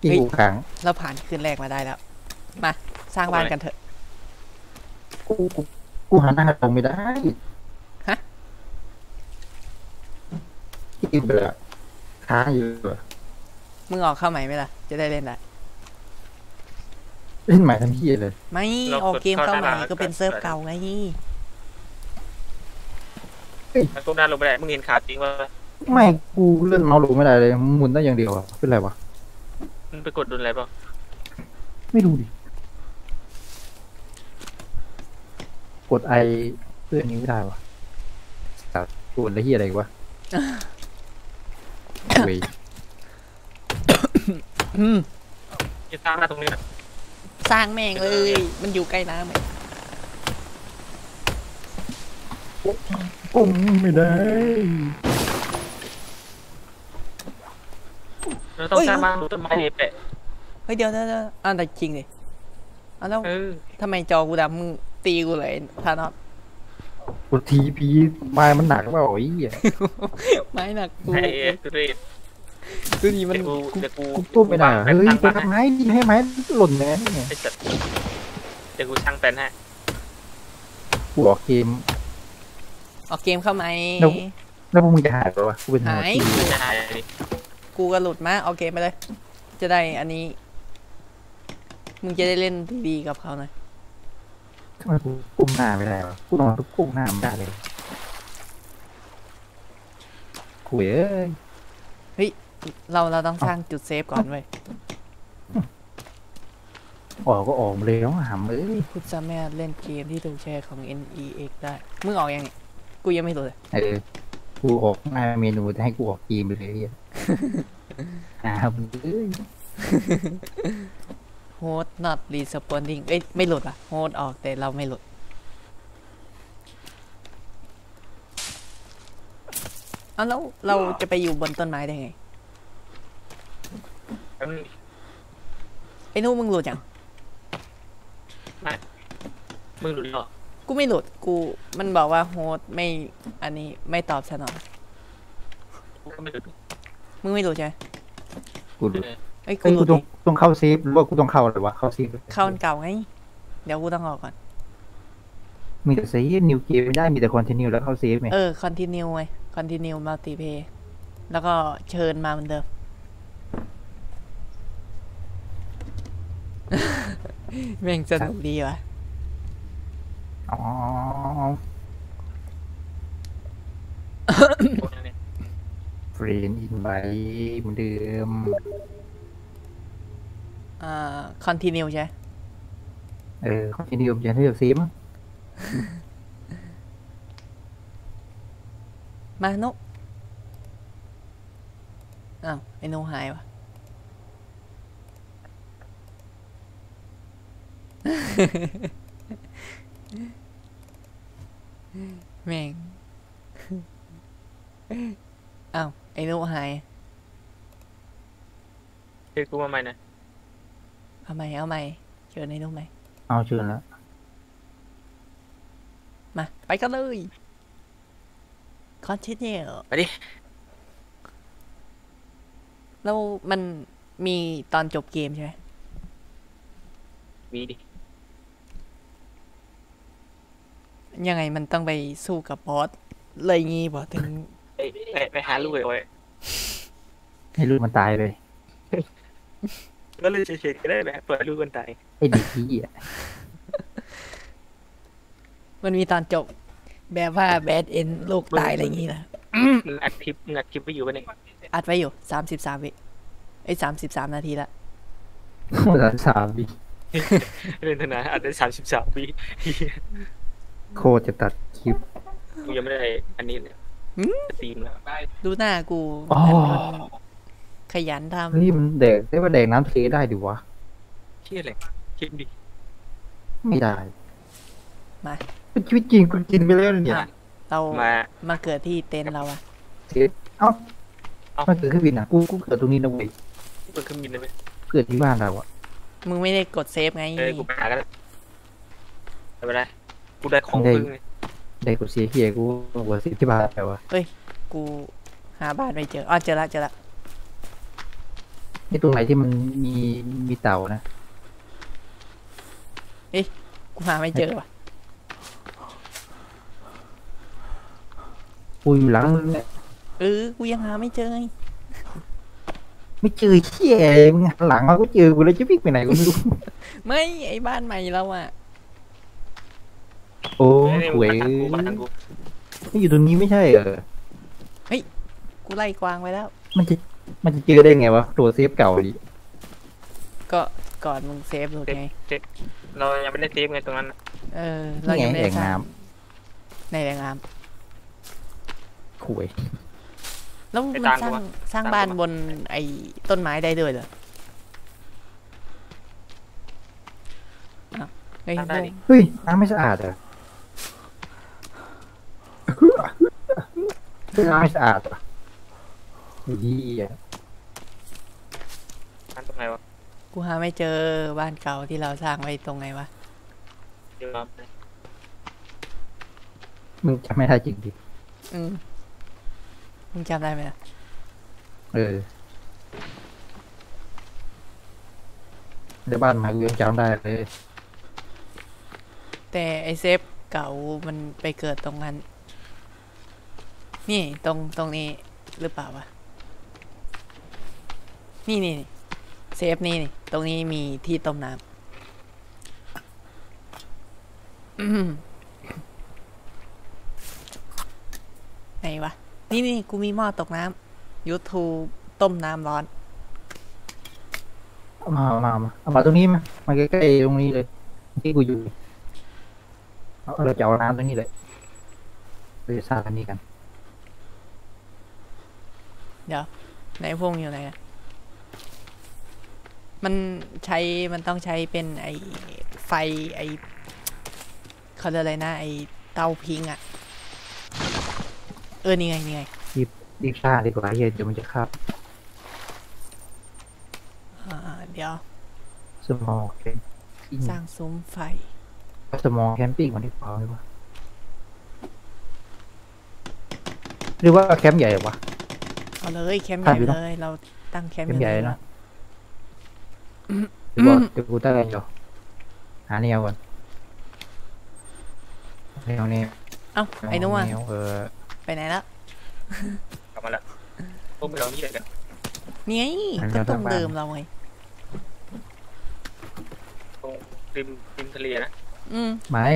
เกมเฮ้ยกูค้างเราผ่านคืนแรกมาได้แล้ว มาสร้างบ้านกันเถอะ กูกูกูหันหน้าตรงไม่ได้ฮะเกมไปละค้างอยู่อะมึงออกเข้าใหม่ไหมล่ะ จะได้เล่นได้ เล่นใหม่ทั้งที่เลย ไม่ออกเกมเข้าใหม่ก็เป็นเซิร์ฟเก่าไง มันก้มหน้าลงไปได้ มึงเห็นขาจริงว่าไม่กูเล่นเมาส์ลงไม่ได้เลยหมุนได้อย่างเดียวอะเป็นไรวะมึงไปกดโดนอะไรเปล่าไม่รู้ดิกดไอเพื่อนนี้ไม่ได้วะตัดกดแล้วเฮียอะไรวะเว้ยอืมจะสร้างหน้าตรงนี้นะ สร้างแม่งเลย มันอยู่ใกล้น้ำไหมก้มไม่ได้เราต้องสร้างบ้านดูต้นไม้เนี่ยแปะเฮ้ยเดี๋ยวเดี๋ยวเดี๋ยวอ่าแต่จริงดิอะแล้วเออทำไมจอกูดำมึงตีกูเลยทานอสกดทีพีไม้มันหนักเปล่าไอ้เหี้ย ไม่หนักกู ไอ้เอ็กซ์เรย์ ดูดิมันเดี๋ยวกูเดี๋ยวกูกูก้มไม่ได้อะวางเฮ้ยแผไปนตั้งทำไมดิให้ไม้หล่นไงไอ้สัตว์เดี๋ยวกูช่างแปลนให้กูออกเกม ออกเกมเข้าไหมแล้ว แล้วพวกมึงจะหายไปวะกูเป็นหัวหายทีไม่ได้ดิกูก็หลุดมาออกเกมไปเลย จะได้อันนี้ มึงจะได้เล่นดีๆกับเขาหน่อยทำไมกูก้มหน้าไม่ได้วะกูนอนทุกก้มหน้าไม่ได้เลยคุยเอ้ย เราเราต้องสร้างจุดเซฟก่อนเว้ยออกก็ออกมาเลยน้องหำเอ้ยคุณสามารถเล่นเกมที่ถูกแชร์ของ NEX ได้ มึงออกยังไงกูยังไม่รู้เลย เออ กูออกหน้าเมนูจะให้กูออกเกมไปเลยอะอ่าเอ้ย host not responding เอ้ย ไม่หลุดอะ host ออกแต่เราไม่หลุด เอาแล้วเราจะไปอยู่บนต้นไม้ได้ไงแป๊บนึง ไอ้นู่นมึงหลุดยังมึงหลุดเหรอกูไม่หลุดกู มันบอกว่า host ไม่ อันนี้ไม่ตอบสนองกูก็ไม่หลุดมึงไม่หลุดใช่ไหมกูดูไอ้เอ้กูยหลุกูต้องดิต้องเข้า save หรือว่ากูต้องเข้าอะไรวะเข้า save เข้าอันเก่าไงเดี๋ยวกูต้องออกก่อน มีแต่ save new game ไม่ได้มีแต่ continue แล้วเข้า save ไงเออ continue ไง continue multiplay แล้วก็เชิญมาเหมือนเดิม แม่งสนุกดีวะอ๋อ friend invite เหมือนเดิมอ่า continue ใช่ไหมเออ continue จะให้ save มั้งมานุอ้าวไอ้นุหายวะ แม่งอ้าวไอ้นุหายเฮ้ยกูมาใหม่นะเอาใหม่เอาใหม่เชิญไอ้นุไหมเอาเชิญแล้วมาไปกันเลย continue ไปดิแล้วมันมีตอนจบเกมใช่ไหมมีดิ ยังไงมันต้องไปสู้กับบอสเลยงี้บอกถึงไปไปไปหาลูกเลยโอ้ยให้ลูกมันตายเลยรก็เลยเฉยๆก็ได้แบบเปิดดูกันตายไอ้เด็กที่อะมันมีตอนจบ แบบว่าแบดเอ็นลูกตายอะไรอย่างงี้เหรอมึงอัดคลิปมึงอัดคลิปไปอยู่ปะเนี่ยอัดไว้อยู่สามสิบสามวิไอ้สามสิบสามนาทีละภาษาสามวิเล่นธนาอัดได้สามสิบสามวิ โคตรจะตัดคลิปกูยังไม่ได้อันนี้เลยสตรีมแล้วดูหน้ากูอ๋อเป็นคนขยันทเฮ้ยมันแดกได้ว่าแดกน้ำเทได้ดิวะ เชี่ยอะไรคิดดิไม่ได้ำมาเป็นชีวิตจริงคุณกินไปแล้วเนี่ยอะเรามามาเกิดที่เต็นท์เราอะเทเอ้าเอ้ามันเกิดขึ้นวินอะกูกูเกิดตรงนี้นะเว้ยเปิดเครื่องบินได้ไหมเกิดที่บ้านเราอะมึงไม่ได้กดเซฟไง เออกูไปหากันแล้วไม่เป็นไร กูได้ของพึ่งไงได้กูเสียเฮียกูหัวเสียที่บ้านแต่ว่ากูหาบ้านไม่เจออ๋อเจอละเจอละไอ้ตรงไหนที่มันมีมีเต่านะกูหาไม่เจอว่ะกูอยู่หลังมึงเนี่ยเออ กูยังหาไม่เจอไงไม่เจอเฮียมึงหันหลังมาก็เจอกูแล้วจะวิ่งไปไหนกูไม่รู้ ไม่ไอ้บ้านใหม่เราอะ โอ้เฮ้ยนี่หวยมาทางกูมาทางกูไม่อยู่ตรงนี้ไม่ใช่เหรอกูไล่กวางไว้แล้ว มันจะมันจะเจอได้ไงวะตัว save เก่าดิก็ก่อนมึง save หลุดไงเรายังไม่ได้ save ไงตรงนั้นน่ะเออเรานี่ไงยังไม่แอ่ได้งสร้าน้งในแรงงามำหวยแล้วมันสร้างสร้างบ้านบนไอ้ต้นไม้ได้ด้วยเหรออ้าวเฮ้ยทำได้ดิเฮ้ยน้ำไม่สะอาดเหรอ น้ำไม่สะอาดเหรอเฮียอันตรงไหนวะกูหาไม่เจอบ้านเก่าที่เราสร้างไว้ตรงไหนวะเดี๋ยวเรามึงจำไม่ได้จริงดิอืมมึงจำได้ไหมล่ะเออเดี๋ยวบ้านใหมากูยังจำได้เลย แต่ไอเซฟเก่ามันไปเกิดตรงนั้น นี่ตรงตรงนี้หรือเปล่าวะ นี่นี่เซฟนี่นี่ ตรงนี้มีที่ต้มน้ำไหนวะ นี่นี่กูมีหม้อตกน้ำยูทูบต้มน้ำร้อน เอามาเอามาเอามาเอามาตรงนี้มามาใกล้ๆตรงนี้เลยที่กูอยู่ เอาเราจะเอาน้ำตรงนี้เลยเราจะสร้างอันนี้กัน เดี๋ยวไหนพวกมึงอยู่ไหนอะมันใช้มันต้องใช้เป็นไอไฟไอเขาเรียกอะไรนะไอเตาพิงอะเออ นี่ไง นี่ไงรีบสร้างดีกว่าเฮียเดี๋ยวมันจะคาบอ่าเดี๋ยว สมอลแคมปิ้งสร้างซุ้มไฟสมอลแคมปิ้งมันดีกว่าไหมวะหรือว่าแคมป์ใหญ่วะ เอาเลยแคมป์ใหถ่าญ่ยอยู่เนอะเลย เราตั้งแคมป์แคมป์ใหญ่เลยเนอะเดี๋ยวบอกเดี๋ยวกูตั้งอยู่หาแนวก่อนแนวแนวเอ้าไอ้นุ่มอะแนวเออไปไหนแล้วกลับมาแล้วพวกมึงเราเหี้ยกันนี่ไงอันก็เดียวตรงทางบ้านเดิมเราไงตรงริมริมทะเลนะอืมไม่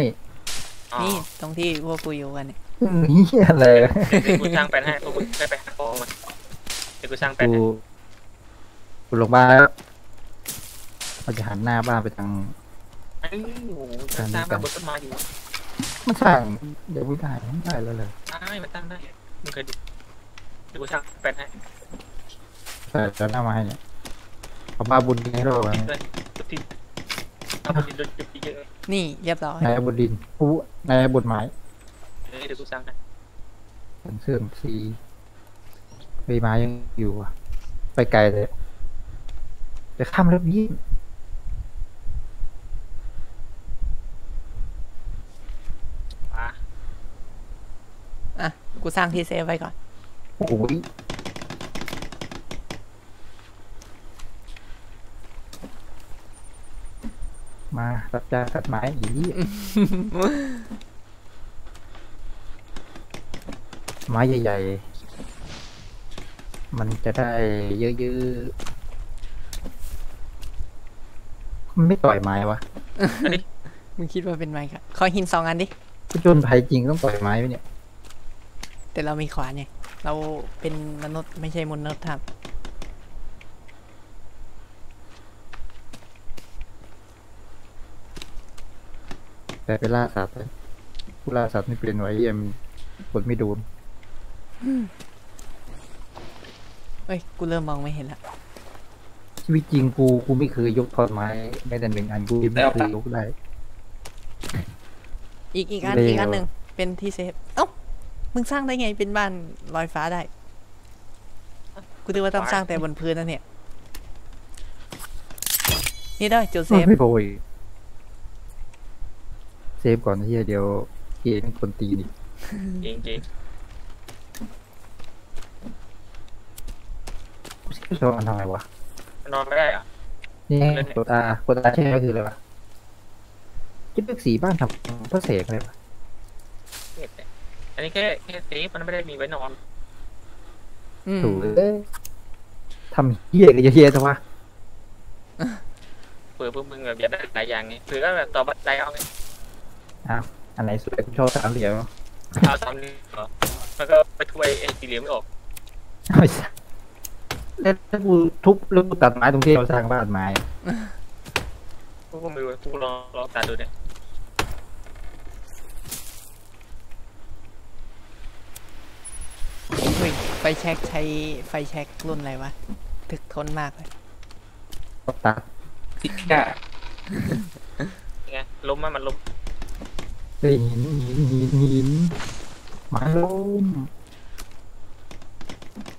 อ๋อนี่ตรงที่พวกกูอยู่กันเนี่ยนี่อะไรเดี๋ยวกูสร้างแปลนให้พวกมึงได้ไปหาของมาเดี๋ยวกูสร้างแปลนกูให้กูลงบ้านแล้วเราจะหันหน้าบ้านไปทางไอ้โอ้โหสร้างแบบบนต้นไม้อยู่มันสั่งเดี๋ยวไม่ได้ไม่ได้แล้วเลยใช่มันตั้งได้มึงเคยดูเดี๋ยวกูสร้างแปลนให้ใช่จะหน้ามาให้เนี่ยเอาบ้าบุญดินให้เราไว้ด้วยจุดที่ทำเป็นจุดที่เยอะนี่เรียบร้อย นายบุญดินอู้นายบุญไม้เออเดี๋ยวกูสร้างให้เป็นเสื่อมสี ใบไม้ยังอยู่อะไปไกลเลยจะข้ามแล้วยี่มาอะ กูสร้างที่เซฟไว้ก่อน โอ้ยมาตัดจานตัดไม้อีไม้ใหญ่ ๆ มันจะได้เยอะมันไม่ต่อยไม้วะมึงคิดว่าเป็นไม้ครับขอหินสองอันดิถ้าจนภัยจริงต้องต่อยไม้ไหมเนี่ย แต่เรามีขวานไงเราเป็นมนุษย์ไม่ใช่มนุษย์ครับแต่ไปล่าสัตว์เลยผู้ล่าสัตว์ไม่เป็นไว้เอ็มกดไม่โดน เอ้ย กูเริ่มมองไม่เห็นละชีวิตจริงกูกูไม่เคยยกท่อนไม้แม้แต่หนึ่งอันกูไม่เคยยกได้ อีกอีกอันเลวอีกอันหนึ่งเป็นที่ save เอ้า มึงสร้างได้ไงเป็นบ้านลอยฟ้าได้ กูคิดว่าต้องสร้างแต่บนพื้นนั่นเนี่ย นี่ได้จุด save ไม่พออีก save ก่อนนะเฮียเดี๋ยวเฮียเป็นคนตีนี่จริง จริงชอบอันทำไมวะๆนอนไม่ได้อะ นี่เล่นกดอากดอาใช่ไหมก็คืออะไรวะคิดเลือกสีบ้านทำเพื่อเสกอะไรวะเน็ตเนี่ยอันนี้แค่แค่เซฟมันไม่ได้มีไว้นอนอืมถูกเลยทำเฮียกับเฮียจังวะเผื่อพวกมึงแบบอยากได้หลายอย่างไงเผื่อก็แบบต่อบัตรไดเอาไงอันไหนสวยกูชอบสามเหลี่ยมเอาตามนี้เหรอแล้วก็ไปทุบไอ้ไอ้สี่เหลี่ยมไม่ออกไม่ใช่ แล้วถ้ากูทุบแล้วกูตัดไม้ตรงที่เราสร้างบ้านไม้กูก็ไม่รู้กูรอรอตัดดูเนี่ยเฮ้ยไฟแช็กใช้ไฟแช็กรุ่นอะไรวะ ถึกทนมากเลยก็ตัดสิก้าไงล้มไหมมันล้มเฮ้ยหินหินหินหินไม้ล้ม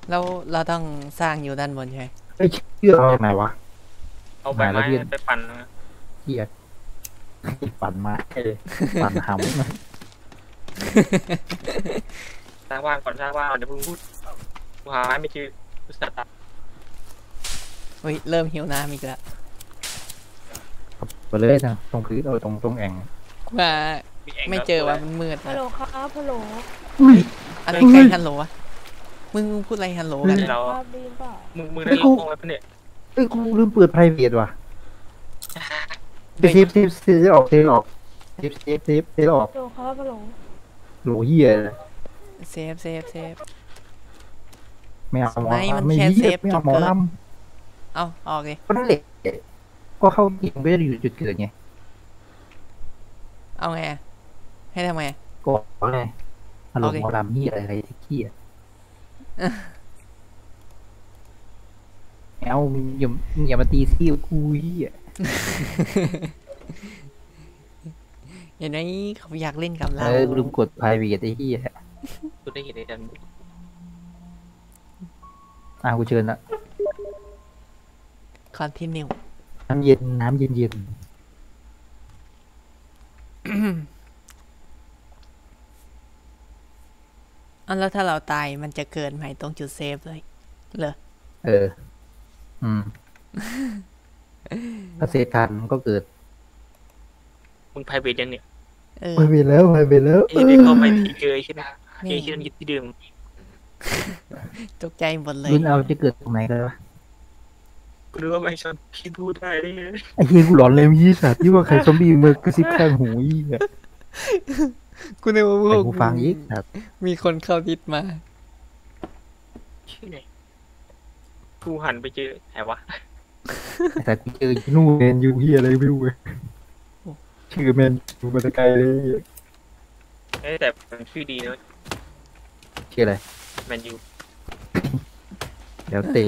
แล้วเราต้องสร้างอยู่ด้านบนใช่ไหมเฮ้ยเชื่อเอาจากไหนวะ เอาใบหมายไม้ละเอียดไปปั่นนะเฮียปั่นไม้ปั่นหำสร้างบ้านก่อนสร้างบ้านเดี๋ยวมึงพูดกูหาไม้ไม่เจอกูสัตว์เฮ้ยเริ่มหิวน้ำอีกแล้วไปเลยนะตรงพื้นเอาตรงตรงแอ่งว่ามีแงไม่เจอว่ามันมืดฮัลโหลครับฮัลโหล อะไรใกล้ฮัลโหลวะ มึงมึงพูดอะไรฮัลโหลกันเนี่ยเราครับดีเปล่ามึงมึงได้ลงไว้ปะเนี่ยเอ้ยกูลืมเปิด private ว่ะเซฟเซฟเซฟออกเซฟออกเซฟเซฟเซฟเซฟออกฮัลโหลครับฮัลโหลโหลเฮียเลยเซฟเซฟเซฟไม่เอาหมอไม่มันลำไม่แค่เฮีเซยฟไม่เอาหมอจุดเกิดลเอาออกเลยำก็นั่นแหละก็เข้าเกมไม่ได้อยู่จุดเกิดไงเอาไงอะให้ทำไงอะก็อะไรฮัลโหลโอเคหมอลำเฮียอะไรอะไรที่เฮีย เอามึงอย่ามึงอย่ามาตีซี่กูเฮียเห็นไหมเขาอยากเล่นกับเอเราอกูลืมกด private ไอ้เฮียกูได้เห็นในดันอะกูเชิญละ continue น้ำเย็น น้ำเย็นเย็น อันแล้วถ้าเราตายมันจะเกิดใหม่ตรงจุด save เลยเหรอเออ อืมถ้า save ทันมันก็เกิดมึง private ยังเนี่ยเออไปแล้วไปแล้วไอ้เด็กก็ไปทีเจอใช่ไหมเจอที่นั่นยึดที่เดิมตกใจหมดเลยรุ่นเอาจะเกิดตรงไหนกันวะกูรู้ว่าไม่ชอบคิดพูดได้ได้ไงไอ้เฮียกูหลอนเลยยี่สัตว์ที่ว่าใครซอมบี้มากระซิบข้างหูยี่อะ กูนึกว่าพไอ้วกกูฟังอีกสัตว์มีคนเข้าดิสมาชื่อไหนกูหันไปเจอไหนวะไอ้สัตว์กูเจอนู่นแมนยูเฮียอะไรไม่รู้เว้ยชื่อแมนยูมาแตะไกลเลยเอ้ยแต่มันชื่อดีนะชื่ออะไรแมนยูเดี๋ยวเตะ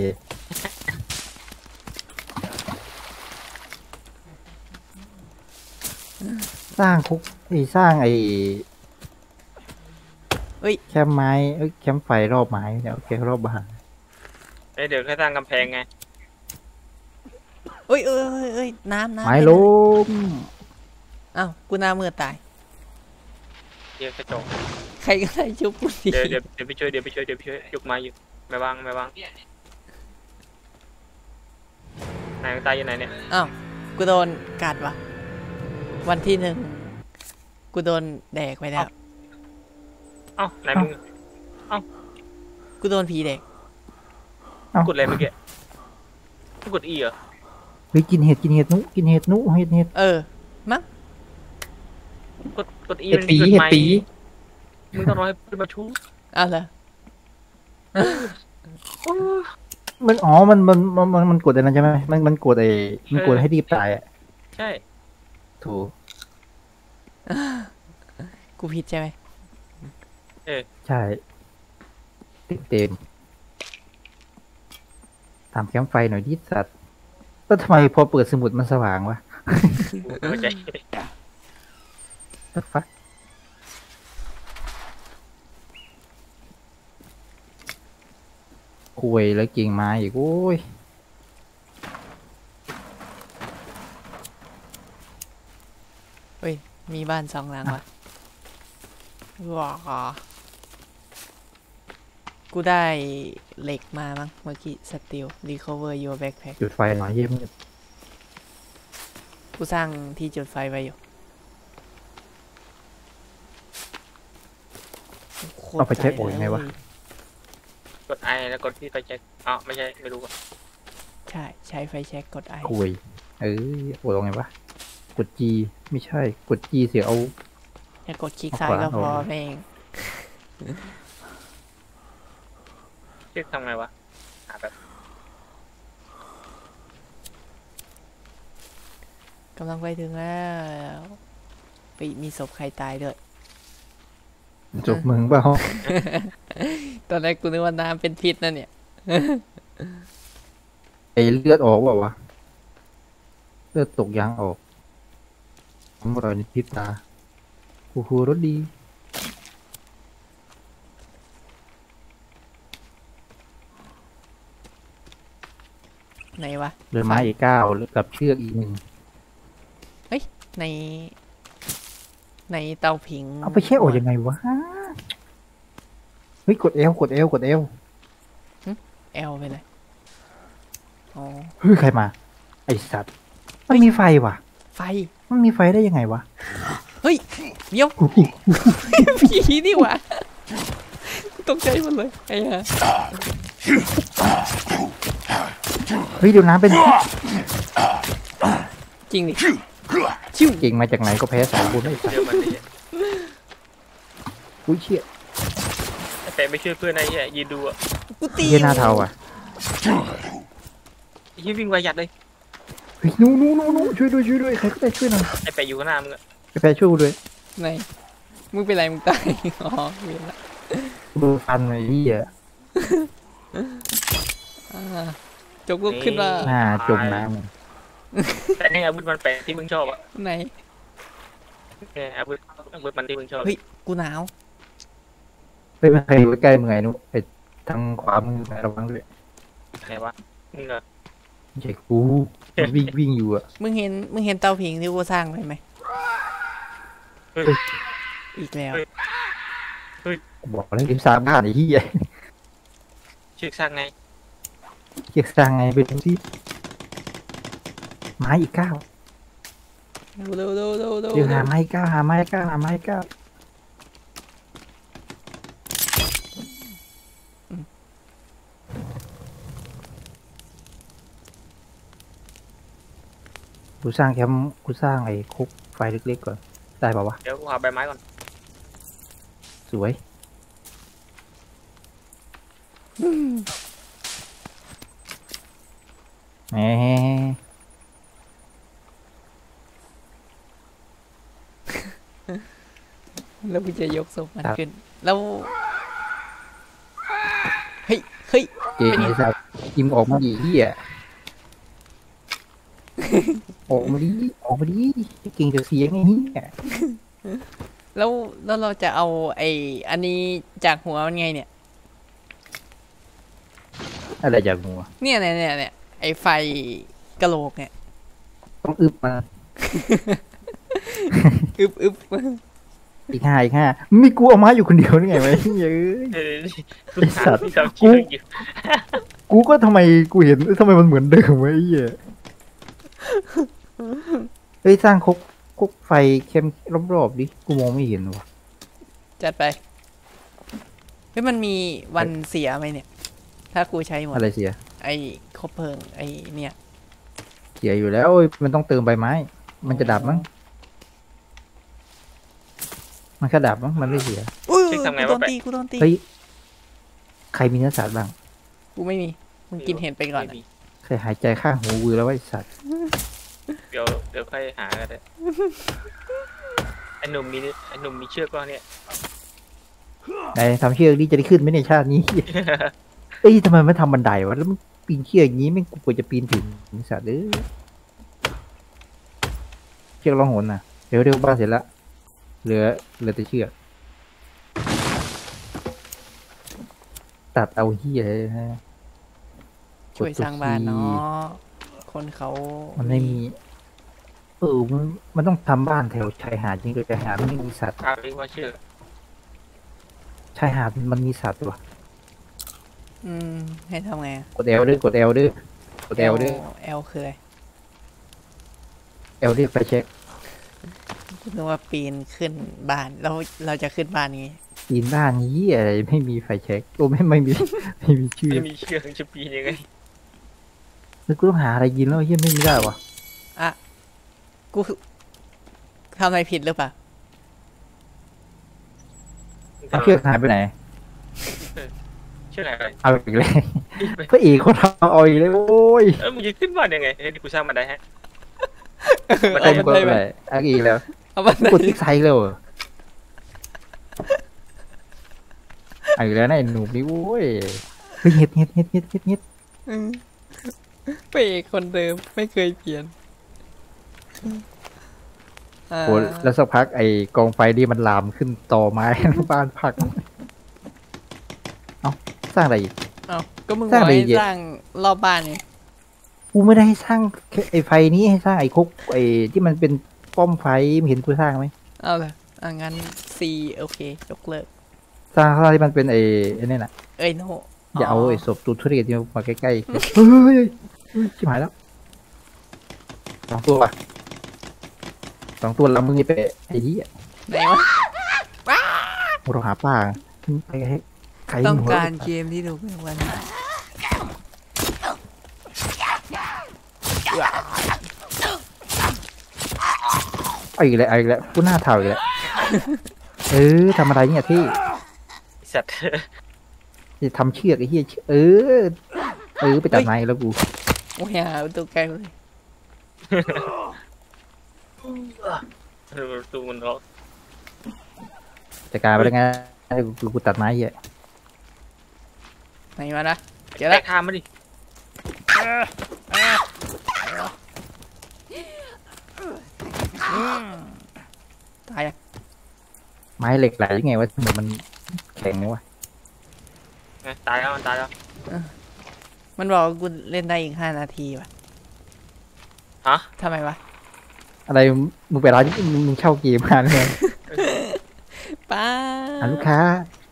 สร้างคุกไอ้สร้างไอ้เอ้ย แคมป์ไม้เอ้ยแคมป์ไฟรอบไม้เนี่ยโอเครอบบ้านเอ้ยเดี๋ยวแค่สร้างกำแพงไง เอ้ยเอ้ยเอ้ยเอ้ยน้ำน้ำไม้เป็นล้มอ้าวกูหน้ามือตาย เดี๋ยวกระจกใครก็ได้ชุบกูทีเดี๋ยวเดี๋ยวเดี๋ยวไปช่วยเดี๋ยวไปช่วยเดี๋ยวไปช่วยยกไม้อยู่ไม่วางไม่วางไหนตายอยู่ไหนเนี่ยอ้าวกูโดนกัดวะ วันที่หนึ่งกูโดนแดกไปแล้ว เอ้าไหนมึงกูโดนผีแดกกดอะไรเมื่อกี้มึงกดอีเหรอเฮ้ยกินเห็ดกินเห็ดนุกินเห็ดนุเห็ดเห็ดเออกดกดอีเห็ดมันปีเกิดเห็ดใหม่ปีมึงต้องรอให้เพื่อนมาชูเอาเหรอมันอ๋อมันมันมันมันมันกดอะไรนั่นใช่ไหมมันมันกดไอ้มันกดให้รีบตายอะใช่ถูก กูผิดใช่ไหมใช่เต็มเต็มตามแคมป์ไฟหน่อยดิสัตว์แล้วทำไมพอเปิดสมุดมันสว่างวะกูไม่เข้าใจสักฟักคุยแล้วกิ่งไม้อีกโอ้ย เฮ้ย มีบ้านสองหลังวะว้ากูได้เหล็กมามั้งเมื่อกี้สติล recover your backpack จุดไฟหน่อยเยี่ยมดกูสร้างที่จุดไฟไว้อยู่โคตรเอาไปเช็คลโอ้ยยังไงวะเลยกดไอแล้วกดที่ไฟแจ็คอ๋อไม่ใช่ ไม่รู้อะใช่ ใช้ไฟแช็กกดไอคุยเออโอ้ยงไงวะ กด G ไม่ใช่ กด G เสียเอาแค่กดคลิกเอาซ้ายขวาก็พอเอาแม่งเช็คทำไงวะหาแบบกำลังไปถึงแล้วไปมีศพใครตายด้วยจบมึงเปล่าตอนแรกกูนึกว่าน้ำเป็นพิษนั่นเนี่ยไอเลือดออกเปล่าวะ เลือดตกยางออก ผมรอยในพริบตาคูคูรถดีไหนวะเรือไม้อีกเก้ากับเชือกอีกหนึ่งใน ในเตาผิง เอาไปแช่โอยังไงวะ เฮ้ย กด L กด L กด L L ไปเลย อ๋อ เฮ้ย ใครมา ไอ้สัตว์มันมีไฟว่ะ ไฟ มันมีไฟได้ยังไงวะ เฮ้ยเดี๋ยวกูผีนี่หว่าตกใจหมดเลยไอ้ห่าเฮ้ยเดี๋ยวน้ำเป็น จริงดิชิวเก่งมาจากไหนก็แพ้สองคนได้สัตว์เดี๋ยวมันนี่อุ้ยเชี่ยแต่ไม่ช่วยเพื่อนไอ้เหี้ยยืนดูอะกูตีเฮียหน้าเทาอะไอ้เหี้ยวิ่งไวยัดเลย เฮ้ยนู้นู้นู้นู้ช่วยด้วยช่วยด้วยใครก็ได้ช่วยหน่อยไอ้แปะอยู่ข้างหน้ามึงอะไปแพ้ช่วยกูด้วยไหนมึงเป็นไรมึงตายอ๋อเวียนละกูโดนฟันไอ้เหี้ยอ่าจกลุกขึ้นมาหน้าจมน้แต่นี่อาวุธมันแปะที่มึงชอบอะไหนเนี่ยอาวุธอาวุธมันที่มึงชอบเฮ้ยกูหนาวำเฮ้ยมันใครอยู่ใกล้ๆมึงไงนุไอ้ทางขวามือไประวังด้วยไหนวะมึงอะ ไม่ใช่กูมันวิ่งวิ่งอยู่อะมึงเห็นมึงเห็นเตาผิงที่กูสร้างไว้ไหมอีกแล้ว กูบอกแล้วรีบสร้างบ้านไอ้เหี้ยเชือกสร้างไงเรียกสร้างไงเป็นที่ไม้อีกเก้าเร็วเร็วเร็วเร็วเร็วเดี๋ยวหาไม้เก้าหาไม้เก้าหาไม้เก้า กูสร้างแคมป์กูสร้างไอ้คุกไฟเล็กๆก่อน ได้ป่าวะ เดี๋ยวกูหาใบไม้ก่อน สวย แหมแล้วกูจะยกศพมันขึ้น แล้ว เฮ้ย เฮ้ยเก่งไอ้สัสยิมออกมาดีเหี้ย ออกมาดีออกมาดีเก่งจากเสียงไอ้เหี้ยแล้วแล้วเราจะเอาไอ้อันนี้จากหัวมันไงเนี่ย อะไรจากหัว เนี่ยเนี่ยเนี่ยเนี่ยไอ้ไฟกะโหลกเนี่ย ต้องอึบมา อึบอึบอีกห้าอีกห้ามีกูเอามาอยู่คนเดียวนี่ไงวะเฮ้ยเออไอ้สัตว์ที่ทำเชือกอยู่กูก็ทำไมกูเห็นเอ้ยทำไมมันเหมือนเดิมวะไอ้เหี้ย เฮ้ยสร้างคกคกไฟเข้มรอบๆดิ กูมองไม่เห็นวะจัดไป เฮ้ยมันมีวันเสียไหมเนี่ย ถ้ากูใช้หมด อะไรเสีย ไอ้คบเพลิง ไอ้เนี่ย เสียอยู่แล้วโอ้ยมันต้องเติมใบไม้ มันจะดับมั้ง มันก็ดับมั้ง มันไม่เสียอุ้ยเช็คทำไงกูโดวะนแปะตีกูโดนตีเฮ้ย ใครมีเนื้อสัตว์บ้าง กูไม่มี มึงกินเห็นไปก่อนไม่อะมีใครหายใจข้างหูวือแล้วไอ้สัตว์ เดี๋ยวเดี๋ยวค่อยหากันได้ไอ้หนุ่มมีไอ้หนุ่มมีเชือกก็เนี่ยไหนทำเชือกนี่จะได้ขึ้นไหมในยชาตินี้ เอ้ยทำไมไม่ทำบันไดวะ แล้วมันปีนเชือกอย่างนี้ไม่งกูควรจะปีนถึงไอ้สัตว์เอ้ยเชือกล่องหนน่ะ เร็วเร็วบ้านเสร็จละ เหลือเหลือแต่เชือก ตัดเอาเฮียเลยนะช่วยสร้างบ้านเนาะ คนเขามัมันไม่มี เออมันมันต้องทำบ้านแถวชายหาดจริงๆชายหาดมันไม่มีสัตว์เอาเรียกว่าเชือกชายหาดมันมีสัตว์วะอืม ให้ทำไงอะกดเอลด้วยกดเอลด้วยกดเอลด้วยเอลคืออะไรเอลด้วยไปเช็คกูนึกว่าปีนขึ้นบ้านแล้วเราจะขึ้นบ้านยังไงปีนบ้านนี้ยอะไรไม่มีไฟเช็คโอ้ไม่ไม่มี ไม่มีชื่อ ไม่มีเชือกจะปีนยังไง แล้วกูต้องหาอะไรกินแล้วเฮียไม่มีได้วะกูทำอะไรผิดหรือเปล่าเอาเชือกหายไปไหนเชือกอะไรเอาอีกเลยพระเอกเขาทำเอาอีกเลยโอ้ยเออมึงจะขึ้นบ้านยังไงเฮ้ยนี่กูสร้างมาได้ฮะเอาได้เต็มบันกไดดไปไปเอาอีกแล้วเอาบันไดกดที่ไซส์เลยเหรอเอาอีกแล้วนะไอ้หนุ่มนี่โอ้ยเฮ้ยเฮ็ดเฮ็ดเฮ็ดเฮ็ดเฮ็ดเฮ็ดอืม พระเอกคนเดิมไม่เคยเปลี่ยนอ่าโอ้แล้วสักพักไอ้กองไฟนี่มันลามขึ้นต่อไม้ บ้านพัก เอ้าสร้างอะไรอีกเอ้าก็มึงสร้างบอกอะไรให้อีกสร้างรอบบ้านไงกูไม่ได้ให้สร้างแค่ไอ้ไฟนี้ให้สร้างไอ้คุกไอ้ที่มันเป็นป้อมไฟมึงเห็นกูสร้างไหมเอาเลยอะงั้นซีโอเคยกเลิกสร้างสร้างที่มันเป็นไอ้ไอ้นี่น่ะเอ้ยโนอย่าเอาไอ้ศพตูทุเรศที่มาใกล้ๆเฮ้ย เฮ้ยเฮ้ยเฮ้ยชิบหายแล้วสองตัวว่ะสองตัวแล้วมึงไปไอ้ที่ไหนวะเราหาป้าไปให้ใครต้องหัวการเกมที่ดูเป็นวันเอาอีกแล้วเอาอีกแล้วกูหน้าเท่าอีกแล้วเออทำอะไรเนี่ยที่ไอ้สัตว์จะทำเชือกไอ้เหี้ยเชือกเออ เออไปตัดไม้แล้วกูโอ้ยหาตัวไกลเลยเออตูมันร้องจัดการไปแล้วไงกูกูกูตัดไม้เหี้ยไหนมานะเจอแตแล้วก ทามมาดิตายอะไม้เหล็กไหลยังไงวะทำไมมันแข็ง มันตายแล้วมันบอกว่ากูเล่นได้อีกห้านาทีว่ะฮะ ทำไมวะ อะไรมึงไปร้านมึงมึงเช่าเกมมาเนี่ยป้าอะลูกค้า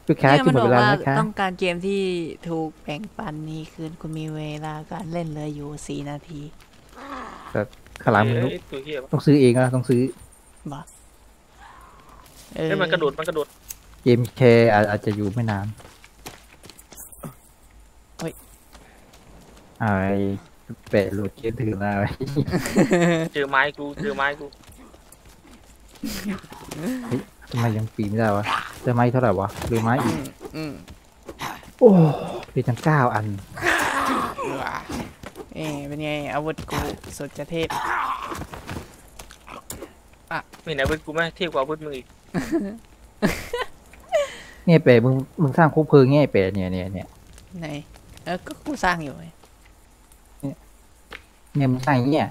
ลูกค้าเนี่ยกิมันนหมดบอเวกลาว่านะคะต้องการเกมที่ถูกแบ่งปันนี้คืนคุณมีเวลาการเล่นเหลยอยู่สี่นาทีข้างหลังมึงเอ้ยตัวเหี้ยต้องซื้อเองนะต้องซื้อเออเฮ้ยมันกระโดดมันกระโดดเกมแชร์อาจอาจจะอยู่ไม่นาน ไอ้แปะโหลดเกมถือมาไว้เจอไม้กูเจอไม้กูทำไมยังปีนไม่ได้วะได้ไม้เท่าไหร่วะหรือไม้อีอืกมอืมโอ้เป็นทั้งเก้าอันว้าเอ๊ะเป็นไงอาวุธกูสุดจะเทพไม่เห็นอาวุธกูไหมเทียบกว่าอาวุธมึงอีกเนี่ยแปะมึงมึงสร้างคุกเพลิงเนี่ยแปะเนี่ยเนี่ยเนี่ยไหนเออก็กูสร้างอยู่ไง เนี่ยมึงสร้างอย่างเนี่ย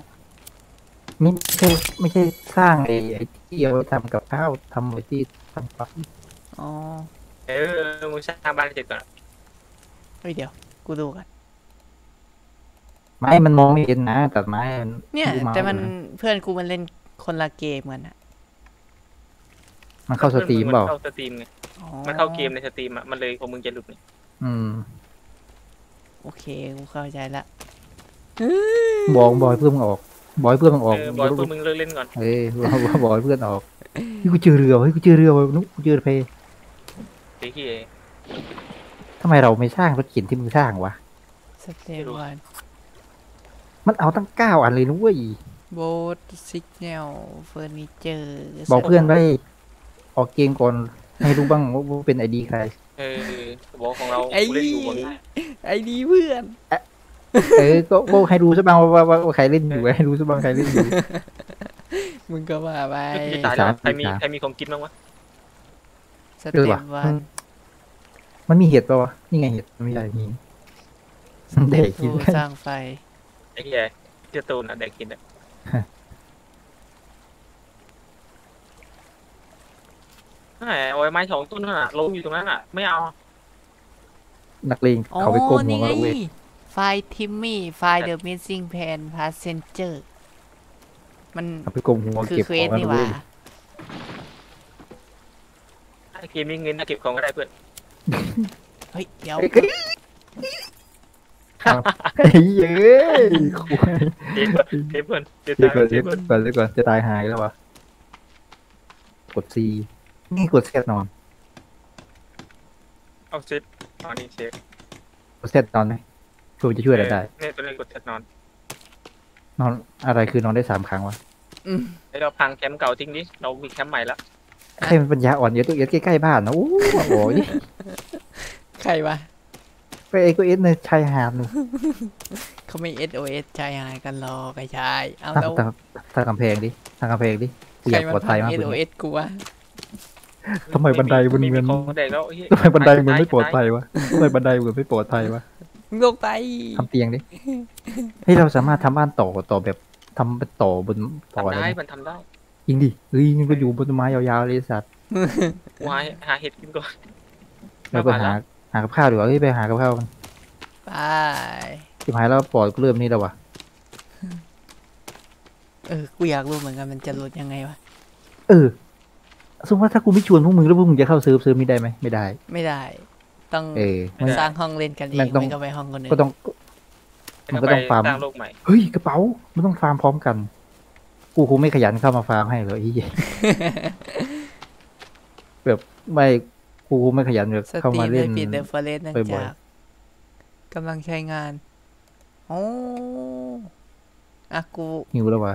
ไม่ใช่ไม่ใช่สร้างไอ้ไอ้ที่เอาไว้ทำกับข้าวทำไว้ที่ทำปักอ๋อเออมึงสร้างบ้านให้เสร็จก่อนเฮ้ยเดี๋ยว กูดูกันไม้มันมองไม่เห็นนะตัดไม้เนี่ยดูาแต่มันะเพื่อนกูมันเล่นคนละเกมกันอะมันเข้า stream เปล่านเข้า stream ไงอ๋อมันเข้าเกมใน stream อะมันเลยของมึงจะหลุดไงอืม โอเค กูเข้าใจละ บอกบอกให้เพื่อนมึงออก บอกให้เพื่อนมึงออกเออบอยพวกมึงเลิกเล่นก่อนเอ้ยบอกบอกบอกให้เพื่อนออกเฮ้ยกูเจอเรือเฮ้ยกูเจอเรือว่ะนุ๊กกูเจอเพไอ้เหี้ยทำไมเราไม่สร้างรถเข็นที่มึงสร้างวะสเตปวันมันเอาตั้งเก้าอันเลยนุ้ยโบสซิกแนลเฟอร์นิเจอร์บอกเพื่อนไว้ออกเกมก่อนให้รู้บ้างว่าว่าเป็นไอดีใคร เออบอกของเราไอ้กูเล่นอยู่บนไอ้ดีเพื่อน เออก็ก็ให้รู้ซะบ้างว่าว่าว่าว่าใครเล่นอยู่ให้รู้ซะบ้างใครเล่นอยู่ มึงก็ว่าไปไม่ตายแล้วใครมีใครมีของกินบ้างวะสเออเต็ว่ะปวัมันนมันมีเห็ดปะวะ นี่ไงเห็ดมันไม่ใช่มีมันเด็กกินผู้สร้างไฟไอ้เหี้ยเจ้าตูนอะเด็กกินอะนั่นแหละเอาไว้ไม้สองต้นนั่นน่ะลงอยู่ตรงนั้นอะ ไม่เอา นักเลงอ๋อเขาไปกลมหันี่วไงมาแล้วเว้ย ไฟทิมมี่ ไฟเดอะมิสซิ่งแพนพาเซนเจอร์ มันเขาไปกลมหัวคือเก็บเควขอสงกันนี่หเว้ว่ายไอ้เกมมีเงินนะเก็บของก็ได้เพื่อนเฮ้ย เดี๋ยวเอ้ยเอ้ยเฮ้ยเอ้ยคุยเก็บเพื่อนเก็บเดี๋ยวเพื่ก่ออนนเดี๋เก็ยวบเพื่อนก่อนเดี๋ยวก่อนจะตายหายแล้ววะกดซีนี่กดเซตนอนเอาเซ็ตนอนนี่เซ็ตกดเซตนอนไหม ช่วยจะช่วยอะไรได้เนี่ยตัวนี้กดเซ็ตนอน นอนอะไรคือนอนได้สามครั้งวะอืมไอ้เราพังแคมป์เก่าทิ้งดิ เรามีแคมป์ใหม่ละใครมันปัญญาอ่อนเยอะตัวเอสใกล้ๆบ้านนะโอ้โหใครวะไปเอก็เอสในชายหาดนู่นเขาไม่ SOS ใจหายกันหรอกไอ้ชาย เอาทางแล้วทางทางกำแพงดิทางกำแพงดิกูอใครยากมันปลอดภัยมากพังเลย SOS กูวะทำไมบันไดมันมีเหมือนของเด็กแล้วเฮ้ยทำไมบันไดมันไม่ปลอดภัยวะทำไมบันไดมันไม่ปลอดภัยวะ มึงลงไปทำเตียงดิให้ยเราสามารถทำบ้านต่อต่อแบบทำเป็นต่อบนต่อทำอะไรได้นะมันทำได้จริงดิเฮ้ยนี่ก็อยู่บนต้นไม้ยาวๆเลยไอ้สัตว์กูหาหาเห็ดกินก่อนเราไปหาหากับข้าวดีกว่าเฮ้ยไปหากับข้าวกันไปที่หายแล้วปอดกูเริ่มนี่แล้ววะเออกูอยากรู้เหมือนกันมันจะลดยังไงวะเออสมมติว่าถ้ากูไม่ชวนพวกมึงแล้วพวกมึงจะเข้าเซิร์ฟเซิร์ฟนี้ได้ไหมไม่ได้ ไม่ได้ ต้องเออมัน สร้างห้องเล่นกันเอมังนต้อง ไม่ก็ไปห้องคนอื่นก็ต้อง มันก็ต้องไปฟาร์ม สร้างโลกใหม่เฮ้ยกระเป๋ามันต้องฟาร์มพร้อมกัน กูคงไม่ขยันเข้ามาฟาร์มให้เหรอไอ้เหี้ยแบบไม่กูคงไม่ขยันแบบสเข้าตรีมามเล่ได้นปิดเดอะเฟเรสเนื่องบ่อยจากกำลังใช้งาน โอ้อะกูหิวแล้ววะ